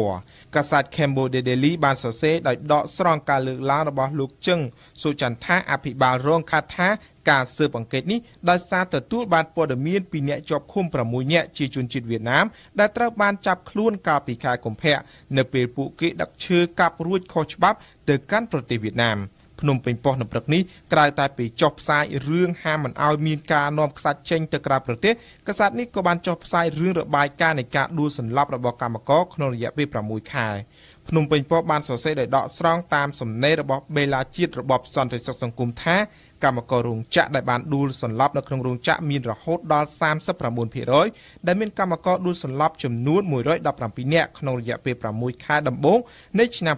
កាសែត Cambodia Daily បានសសរសេរដោយដកស្រង់ការលើកឡើងរបស់លោកជឹងសុចន្ទថាអភិបាលរងខាត់ថា ការស៊ើបអង្កេតនេះដោយសារទទួលបានព័ត៌មានពីអ្នកជាប់ឃុំ6នាក់ជាជនជាតិវៀតណាមដែលត្រូវបានចាប់ខ្លួនកាលពីខែកុម្ភៈនៅពេលពួកគេដឹកឈើកាប់រួចខុសច្បាប់ទៅកាន់ប្រទេសវៀតណាមភ្នំពេញប៉ុស្តិ៍នៅព្រឹកនេះក្រៅតែពីចុះផ្សាយរឿងហាមមិនអោយមានការនាំខ្សាច់ចេញទៅក្រៅប្រទេសកាសែតនេះក៏បានចុះផ្សាយរឿងរបាយការណ៍នៃការដួលសន្លប់របស់កម្មករក្នុងរយៈពេល6ខែភ្នំពេញប៉ុស្តិ៍បានសរសេរដោយដកស្រង់តាមសំណេររបស់បេឡាជាតិរបបសន្តិសុខសង្គមថា កម្មកររោងចក្រដែលបានដួលសន្លប់នៅក្នុងរោងចក្រមានរហូតដល់39%ដែលមានកម្មករដួលសន្លប់ចំនួន117នាក់ក្នុងរយៈពេល6ខែដំបូងនៃឆ្នាំ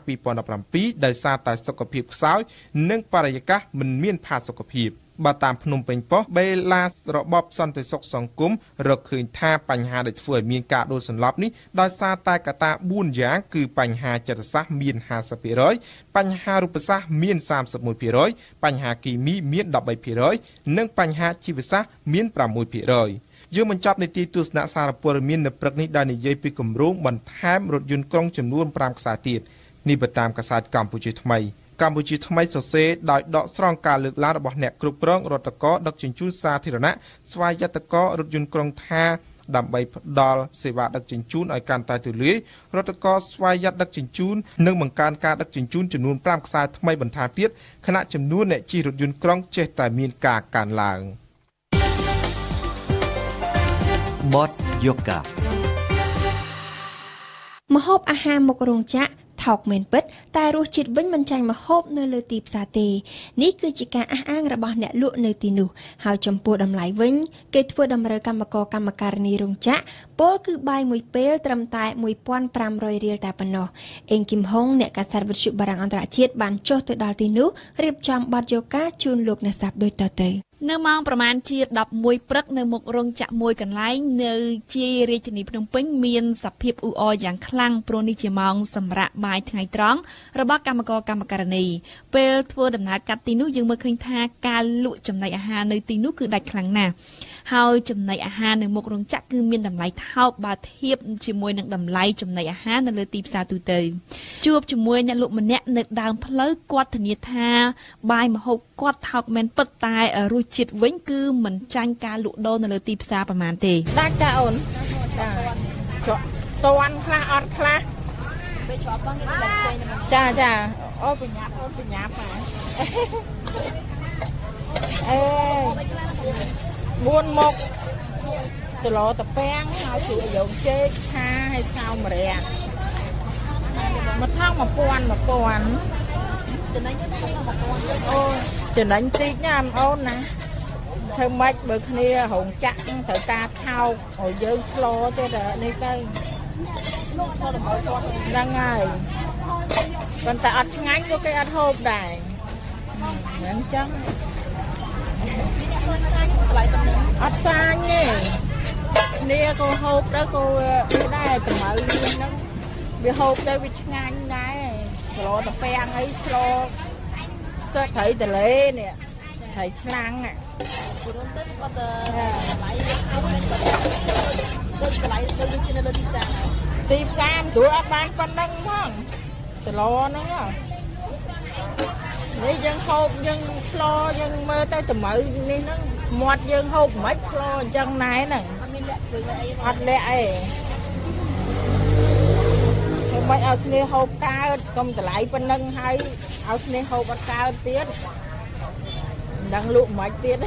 2017ដោយសារតែសុខភាពខ្សោយនិងបរិយាកាសមិនមានផាសុកភាព។ បើតាមភ្នំពេញប៉ុស្តិ៍បេឡារបបសន្តិសុខសង្គមរកឃើញថាបញ្ហាដែលធ្វើឲ្យមានការដួលសន្លប់នេះដោយសារតែកត្តា4យ៉ាងគឺបញ្ហាចិត្តសាស្ត្រមាន50%បញ្ហារូបសាស្ត្រមាន31%បញ្ហាគីមីមាន13%និងបញ្ហាជីវសាស្ត្រមាន6%យើងបញ្ចប់នីតិទស្សនៈសារព័ត៌មាននៅព្រឹកនេះដោយនិយាយពីគម្រោងបន្ថែមរថយន្តក្រុងចំនួន5ខ្សែទៀតនេះបើតាមកាសែតកម្ពុជាថ្មី កម្ពុជាថ្មីសរសេរដោយដកស្រង់ការលើកឡើងរបស់អ្នកគ្រប់គ្រងរដ្ឋកោដឹកជញ្ជូនសាធារណៈស្វ័យយត្តករថយន្តក្រុងថាដើម្បីផ្ដល់សេវាដឹកជញ្ជូនឲ្យកាន់តែទូលាយរដ្ឋកោស្វ័យយ័តដឹកជញ្ជូននិងបង្កើនការដឹកជញ្ជូនចំនួន5ខ្សែថ្មីបន្ថែមទៀតខណៈចំនួនអ្នកជិះរថយន្តក្រុងចេះតែមានការកើនឡើងបតយូកាមហូបអាហារមុខរោងចក្រ ថោកមែនពិតតែរសជាតិវិញមិនចាញ់ម្ហូបនៅលើទីផ្សារទេនេះគឺជាការអះអាងរបស់អ្នកលក់នៅទីនោះហើយចំពោះតម្លៃវិញគេធ្វើតម្រូវកម្មករកម្មការិនីរោងចក្រពលគឺបាយមួយពេលត្រឹមតែ1500រៀលតែប៉ុណ្ណោះអេងគឹមហុងអ្នកកាសែតវិទ្យុបារាំងអន្តរជាតិបានចុះទៅដល់ទីនោះរៀបចំបទយោការជូនលោកអ្នកស្ដាប់ដូចតទៅ នៅម៉ោងប្រមាណជា11ព្រឹកនៅមុខរោងចក្រមួយកន្លែងនៅជារាជធានីភ្នំពេញមានសភាពអ៊ូអរយ៉ាងខ្លាំងព្រោះនេះជាម៉ោងសម្រាប់បាយថ្ងៃត្រង់របស់កម្មករកម្មការនីពេលធ្វើដំណើរកាត់ទីនោះយើងមើលឃើញថាការលក់ចំណីអាហារនៅទីនោះគឺដាច់ខ្លាំងណាស់ ហើយចំណីអាហារនៅមុខរោងចក្រគឺមានតម្លៃថោកបើធៀបជាមួយនឹងតម្លៃចំណីអាហារនៅលើទីផ្សារទូទៅជួបជាមួយអ្នកលក់ម្នាក់នៅដើមផ្លូវគាត់ធានាថាបាយម្ហូបគាត់ថោកមែនពិតតែរសជាតិវិញគឺមិនចាញ់ការលក់ដូរនៅលើទីផ្សារប្រហែលទេដាច់តាអូនចាជក់តន់ខ្លះអត់ខ្លះពេលជាប់តន់គេតែផ្សេងចាចាអូបញ្ញាប់អូនបញ្ញាប់ហ่าអេ 4មុខគីឡូតាពាំងហើយជួយយោងចេកឆាហើយស្ងោរម្រះមកថង1000 1000ចំណេញ1000អូចំណេញតិចណាស់អូនណាធ្វើម៉េចបើគ្នារោងចាក់ត្រូវការថោកឲ្យយើងឆ្លោទេតែនេះទៅហ្នឹងហើយប៉ុន្តែអត់ឆ្ងាញ់ក៏គេអត់ហូបដែរ អញ្ចឹងអត់សាញទេគ្នាក៏ហូបទៅក៏នេះដែរតម្រូវវាហ្នឹងវាហូបទៅវាឆ្ងាញ់ដែរគីឡូតាពាំងអីស្លសិតត្រីតលេនេះត្រីឆ្លាំងអាពីរុំទៅគាត់តម្លៃអត់មែនគាត់ដូចតម្លៃដូចជានៅទីផ្សារទីផ្សារមិនស្រួលអត់បានប៉ុណ្ណឹងផងគីឡូហ្នឹងហ៎ នេះយើងហូបយើងឆ្លោយើងមើលទៅតម្រូវនេះហ្នឹងមាត់យើងហូបមិនឆ្លោអញ្ចឹងណែហ្នឹងអត់មានលាក់គ្រឿងអីអត់លាក់អីខ្ញុំមិនឲ្យគ្នាហូបកើតកុំតម្លៃប៉ុណ្ណឹងហើយឲ្យគ្នាហូបអត់កើតទៀតមិនដឹងលក់មិនទៀត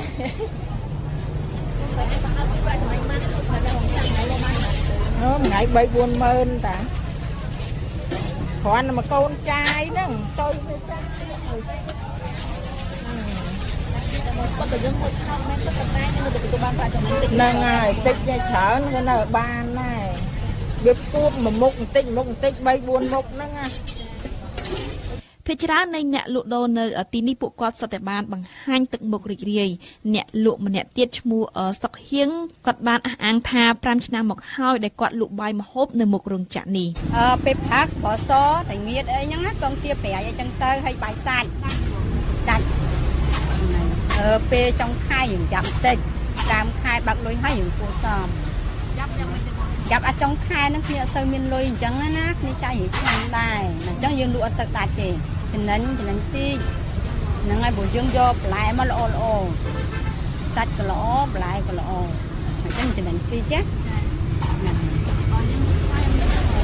អឺថ្ងៃ3 4ម៉ឺនតាគ្រាន់តែមកកូនចាយហ្នឹងទៅទៅចាគាត់ទៅយើង ហូបខំមែនគាត់តែយើងទៅទទួលបានប្រាក់ចំណេញតិចហ្នឹងហើយតិចតែច្រើនគាត់នៅបានដែរវាគួបមួយមុខបន្តិចមុខបន្តិច3 4មុខហ្នឹងណា ភាគច្រើននៃអ្នកលក់ដូរនៅទីនេះពួកគាត់សុទ្ធតែបានបង្ហាញទឹកមុខរីករាយអ្នកលក់ម្នាក់ទៀតឈ្មោះសុកហៀងគាត់បានអះអាងថា5ឆ្នាំមកហើយដែលគាត់លក់បាយម្ហូបនៅមុខរោងចក្រនេះអឺពេលផាក់បសតែងៀតអីហ្នឹងកងទាប្រៃអីចឹងទៅហើយបាយសាច់ដាច់អឺពេលចុងខែយើងចាប់តិចដើមខែបាក់លុយហើយយើងគួរសមចាប់យ៉ាងម៉េចទៅ ចាប់អាចុងខែហ្នឹងគ្នាអត់សូវមានលុយអញ្ចឹងណាគ្នាចាយរៀងឆ្នាំដែរអញ្ចឹងយើងលក់អត់សឹកដាច់ទេចំណេញចំណេញតិចហ្នឹងហើយព្រោះយើងយកបន្លែមកល្អល្អសាច់ក៏ល្អបន្លែក៏ល្អអញ្ចឹងចំណេញតិចណា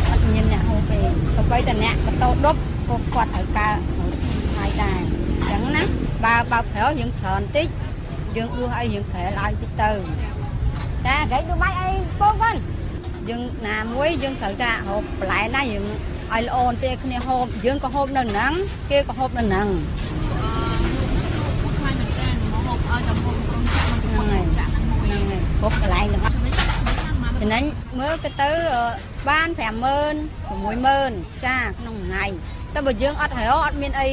អត់មានអ្នកហូបទេសូម្បីតែអ្នកបតោដប់ក៏គាត់ត្រូវការហើយដែរអញ្ចឹងណាបើបើប្រើយើងច្រើនតិចយើងដួសឲ្យយើងក្រែលឲ្យតិចទៅតែកែដួសបាយអីពងគាត់ យើងណាមួយយើងត្រូវតែហូបបន្លែណាយើងឲ្យល្អបន្តិចគ្នាហូបយើងក៏ហូបនៅហ្នឹងគេក៏ហូបនៅហ្នឹងហូបកន្លែងទាំងអស់ចំណេញមើលទៅទៅបាន50000 60000ចាក្នុងថ្ងៃតែបើយើងអត់ហើយអត់មានអី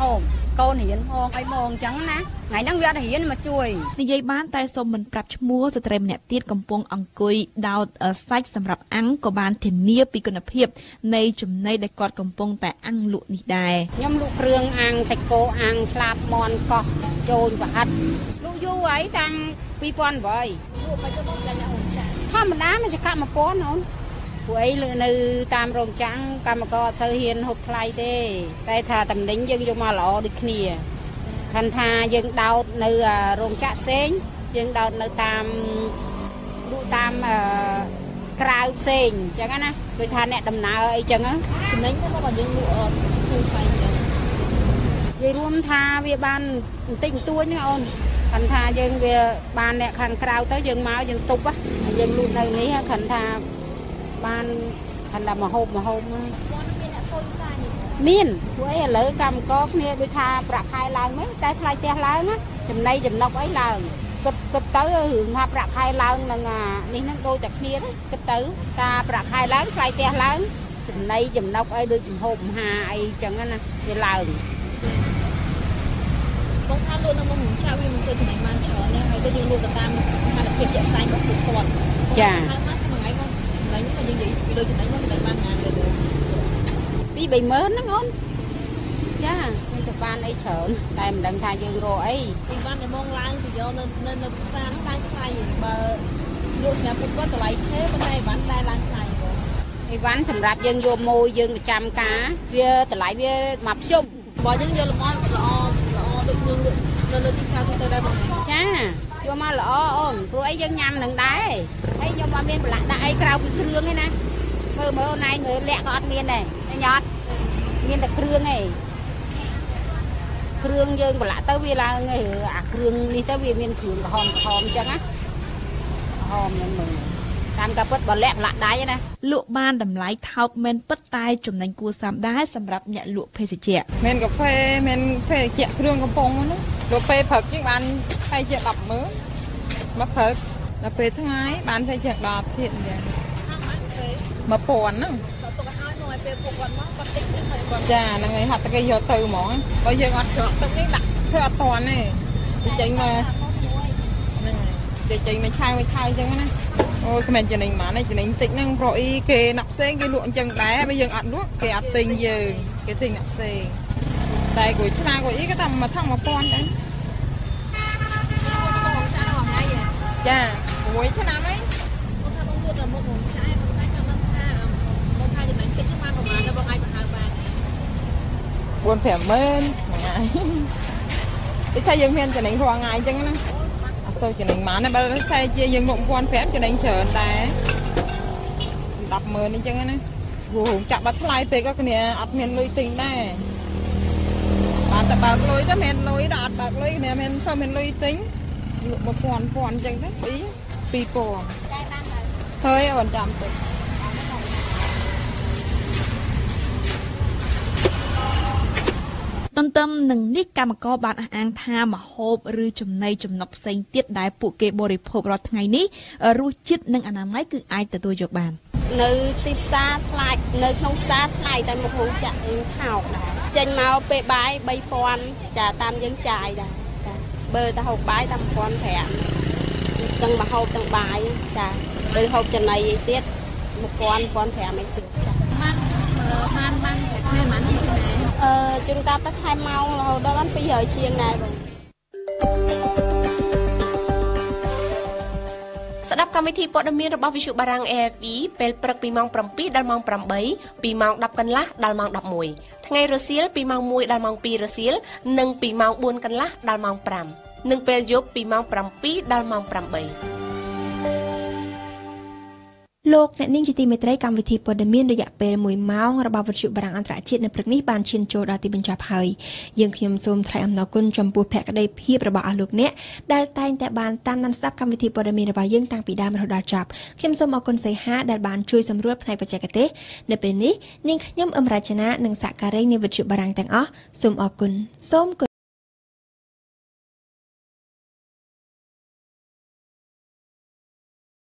ហូប កូនរៀនផងអីផងអញ្ចឹងណាថ្ងៃហ្នឹងវាអត់រៀនមកជួយនិយាយបានតែសូមមិនប្រាប់ឈ្មោះស្ត្រីម្នាក់ទៀតកំពុងអង្គុយដោតសាច់សម្រាប់អាំងក៏បានធានាពីគុណភាព នៃចំណីដែលគាត់កំពុងតែអាំងលក់នេះដែរខ្ញុំលក់គ្រឿងអាំងសាច់គោអាំងស្លាបមន់កោះចូលប្រហិតលក់យូរហើយតាំង2008លក់មិនទៅបងចាញ់អូនចាធម្មតាមិនសក1000អូន ពួកអីលើនៅតាមរោងចក្រកម្មករអត់សូវហ៊ានហូបថ្លៃទេ តែថាតំណែងយើងយកមកល្អដូចគ្នាខណ្ឌថាយើងដោតនៅរោងចក្រផ្សេងយើងដោតនៅតាមលក់តាមក្រៅផ្សេងអញ្ចឹងណាដូចថាអ្នកដំណើរអីចឹងចំណេញទៅបើយើងលក់ធូរថ្លៃចឹងនិយាយរួមថាវាបានបន្តិចបន្តួចណាអូនខណ្ឌថាយើងវាបានអ្នកខាងក្រៅទៅយើងមកយើងទប់យើងលក់នៅនេះខណ្ឌថា បានខណ្ឌថាមហូបមហូបហ្នឹងមានអ្នកសុយសាញមានព្រោះអីឥឡូវកម្មករគ្នាដូចថាប្រាក់ខែឡើងមែនតែថ្លៃផ្ទះឡើងណាចំណៃចំណុកអីឡើងគិតគិតទៅរឿងថាប្រាក់ខែឡើងនឹងនេះហ្នឹងដូចតែគ្នាគិតទៅតាប្រាក់ខែឡើងថ្លៃផ្ទះឡើងចំណៃចំណុកអីដូចមហូបមហាអីចឹងណាវាឡើងបងថាលក់នៅមុខចៅវាមិនសូវចំណេញបានច្រើនទេហើយទៅយើងលក់ទៅតាមស្ថានភាពជាក់ស្ដែងរបស់ពួកគាត់ចាហើយមួយថ្ងៃបង ចំណេញមកយើងនិយាយពីដូចចំណេញមកចំណេញបានណាទៅពី30000ហ្នឹងអូនចាមានទៅបានអីច្រើនតែមិនដឹងថាយើងរកអីពីបានតែមកឡើងទៅយកនៅនៅនៅផ្សារតែថ្លៃបើលក់សម្រាប់ពួកគាត់តម្លៃថេប៉ុន្តែបានតែឡើងថ្លៃបងអីវ៉ាន់សម្រាប់យើងយកម៉ូយយើងប្រចាំការវាតម្លៃវាមកភ្ជុំបើយើងយកលំអល្អល្អដូចយើងលក់នៅលើទីផ្សារទៅដែរបងចា យកមកល្អអូនព្រោះអីយើងញ៉ាំនឹងដែរហើយខ្ញុំអត់មានប្រឡាក់ដាក់អីក្រៅពីគ្រឿងឯណាមើលមើលអូនឯងមើលលាក់ក៏អត់មានដែរតែញ៉ាត់មានតែគ្រឿងឯងគ្រឿងយើងប្រឡាក់ទៅវាឡើងឯអាគ្រឿងនេះទៅវាមានគ្រឿងក្រហមក្រហមអញ្ចឹងណាក្រហមហ្នឹងមើលតាមការពិតបើលាក់ប្រឡាក់ដៃណាលក់បានតម្លៃថោកមែនពិតតែចំណេញគួរសមដែរសម្រាប់អ្នកលក់ភេសជ្ជៈមែនកាហ្វេមែនភេសជ្ជៈគ្រឿងកំប៉ុងហ្នឹង ដល់ពេលព្រឹកជាងបានតែជា100000មកព្រឹកដល់ពេលថ្ងៃបានតែជាង10ទៀតអញ្ចឹង1000ហ្នឹងពេលពួកគាត់មកគាត់ទិញទៅឲ្យគាត់ចាហ្នឹងហើយហាត់តែគេយកទៅហ្មងបើយើងអត់ច្រកទឹកនេះដាក់ធ្វើអត់តាន់ទេចេញមកហ្នឹងហើយចេញមកឆៅមកឆៅអញ្ចឹងណាអូយគ្មានចំណេញបានទេចំណេញតិចហ្នឹងប្រអ៊ីគេអ្នកផ្សេងគេលក់អញ្ចឹងដែរបើយើងអត់លក់គេអត់ទិញយើងគេទិញអ្នកផ្សេង តែគួយឆ្លាគួយអីគេតែមកថង1000ដែរចាមួយឆ្នាំអីគាត់ថាបងលក់តែមុខមកឆាយបងតែខ្ញុំមិនថាបងថាចំណេញតិចហ្នឹងបានប្រហែលទៅបងអាចបង្ហើបបានទេ4 50000ថ្ងៃទីថាយើងមានចំណេញរាល់ថ្ងៃអញ្ចឹងណាអត់សូវចំណេញបានទេបើតែជាយើងលក់1500ចំណេញច្រើនតែ100,000អញ្ចឹងណាព្រោះចាក់បាត់ថ្លៃពេកក៏គ្នាអត់មានលុយទិញដែរបាន តែបើកលុយទៅមានលុយដល់អត់បើកលុយគ្នាមានសូវមានលុយទិញលក់1000 1000អញ្ចឹងទៅពី2000ហើយអូនចាំទៅទន្ទឹមនឹងនេះកម្មករបានអះអាងថាម្ហូបឬចំណីចំណុកផ្សេងទៀតដែលពួកគេបរិភោគរាល់ថ្ងៃនេះរសជាតិនិងអនាម័យគឺអាចទទួលយកបាន នៅទីផ្សារថ្លៃនៅក្នុងផ្សារថ្លៃតែមកហូបចាក់ថោកដែរ ចេញមកពេលបាយ3000ចាតាមយើងចាយដែរចាបើតែហូបបាយតាម1500ទាំងមកហូបទាំងបាយចាឬហូបចំណីអីទៀត1000 1500អីទៀតចាបានបានបានខែបាននេះដែរអឺជួនកាលទៅខែម៉ោងរហូតដល់បាន200ជាងដែរបង ស្ដាប់កម្មវិធីព័ត៌មានរបស់វិទ្យុបារាំង AFE ពេលព្រឹកពីម៉ោង7ដល់ម៉ោង8ពីម៉ោង10កន្លះដល់ម៉ោង11ថ្ងៃរសៀលពីម៉ោង1ដល់ម៉ោង2រសៀលនិងពីម៉ោង4កន្លះដល់ម៉ោង5និងពេលយប់ពីម៉ោង7ដល់ម៉ោង8 លោកអ្នកនាងជាទីមេត្រីកម្មវិធីព័ត៌មានរយៈពេល1ម៉ោងរបស់វិទ្យុបារាំងអន្តរជាតិនៅព្រឹកនេះបានឈានចូលដល់ទីបញ្ចប់ហើយយើងខ្ញុំសូមថ្លែងអំណរគុណចំពោះភក្ដីភាពរបស់អស់លោកអ្នកដែលតែងតែបានតាមដានស្ដាប់កម្មវិធីព័ត៌មានរបស់យើងតាំងពីដើមរហូតដល់ចប់ខ្ញុំសូមអរគុណសីហាដែលបានជួយសម្រួលផ្នែកបច្ចេកទេសនៅពេលនេះនាងខ្ញុំអឹមរចនានិងសហការីនៃវិទ្យុបារាំងទាំងអស់សូមអរគុណសូម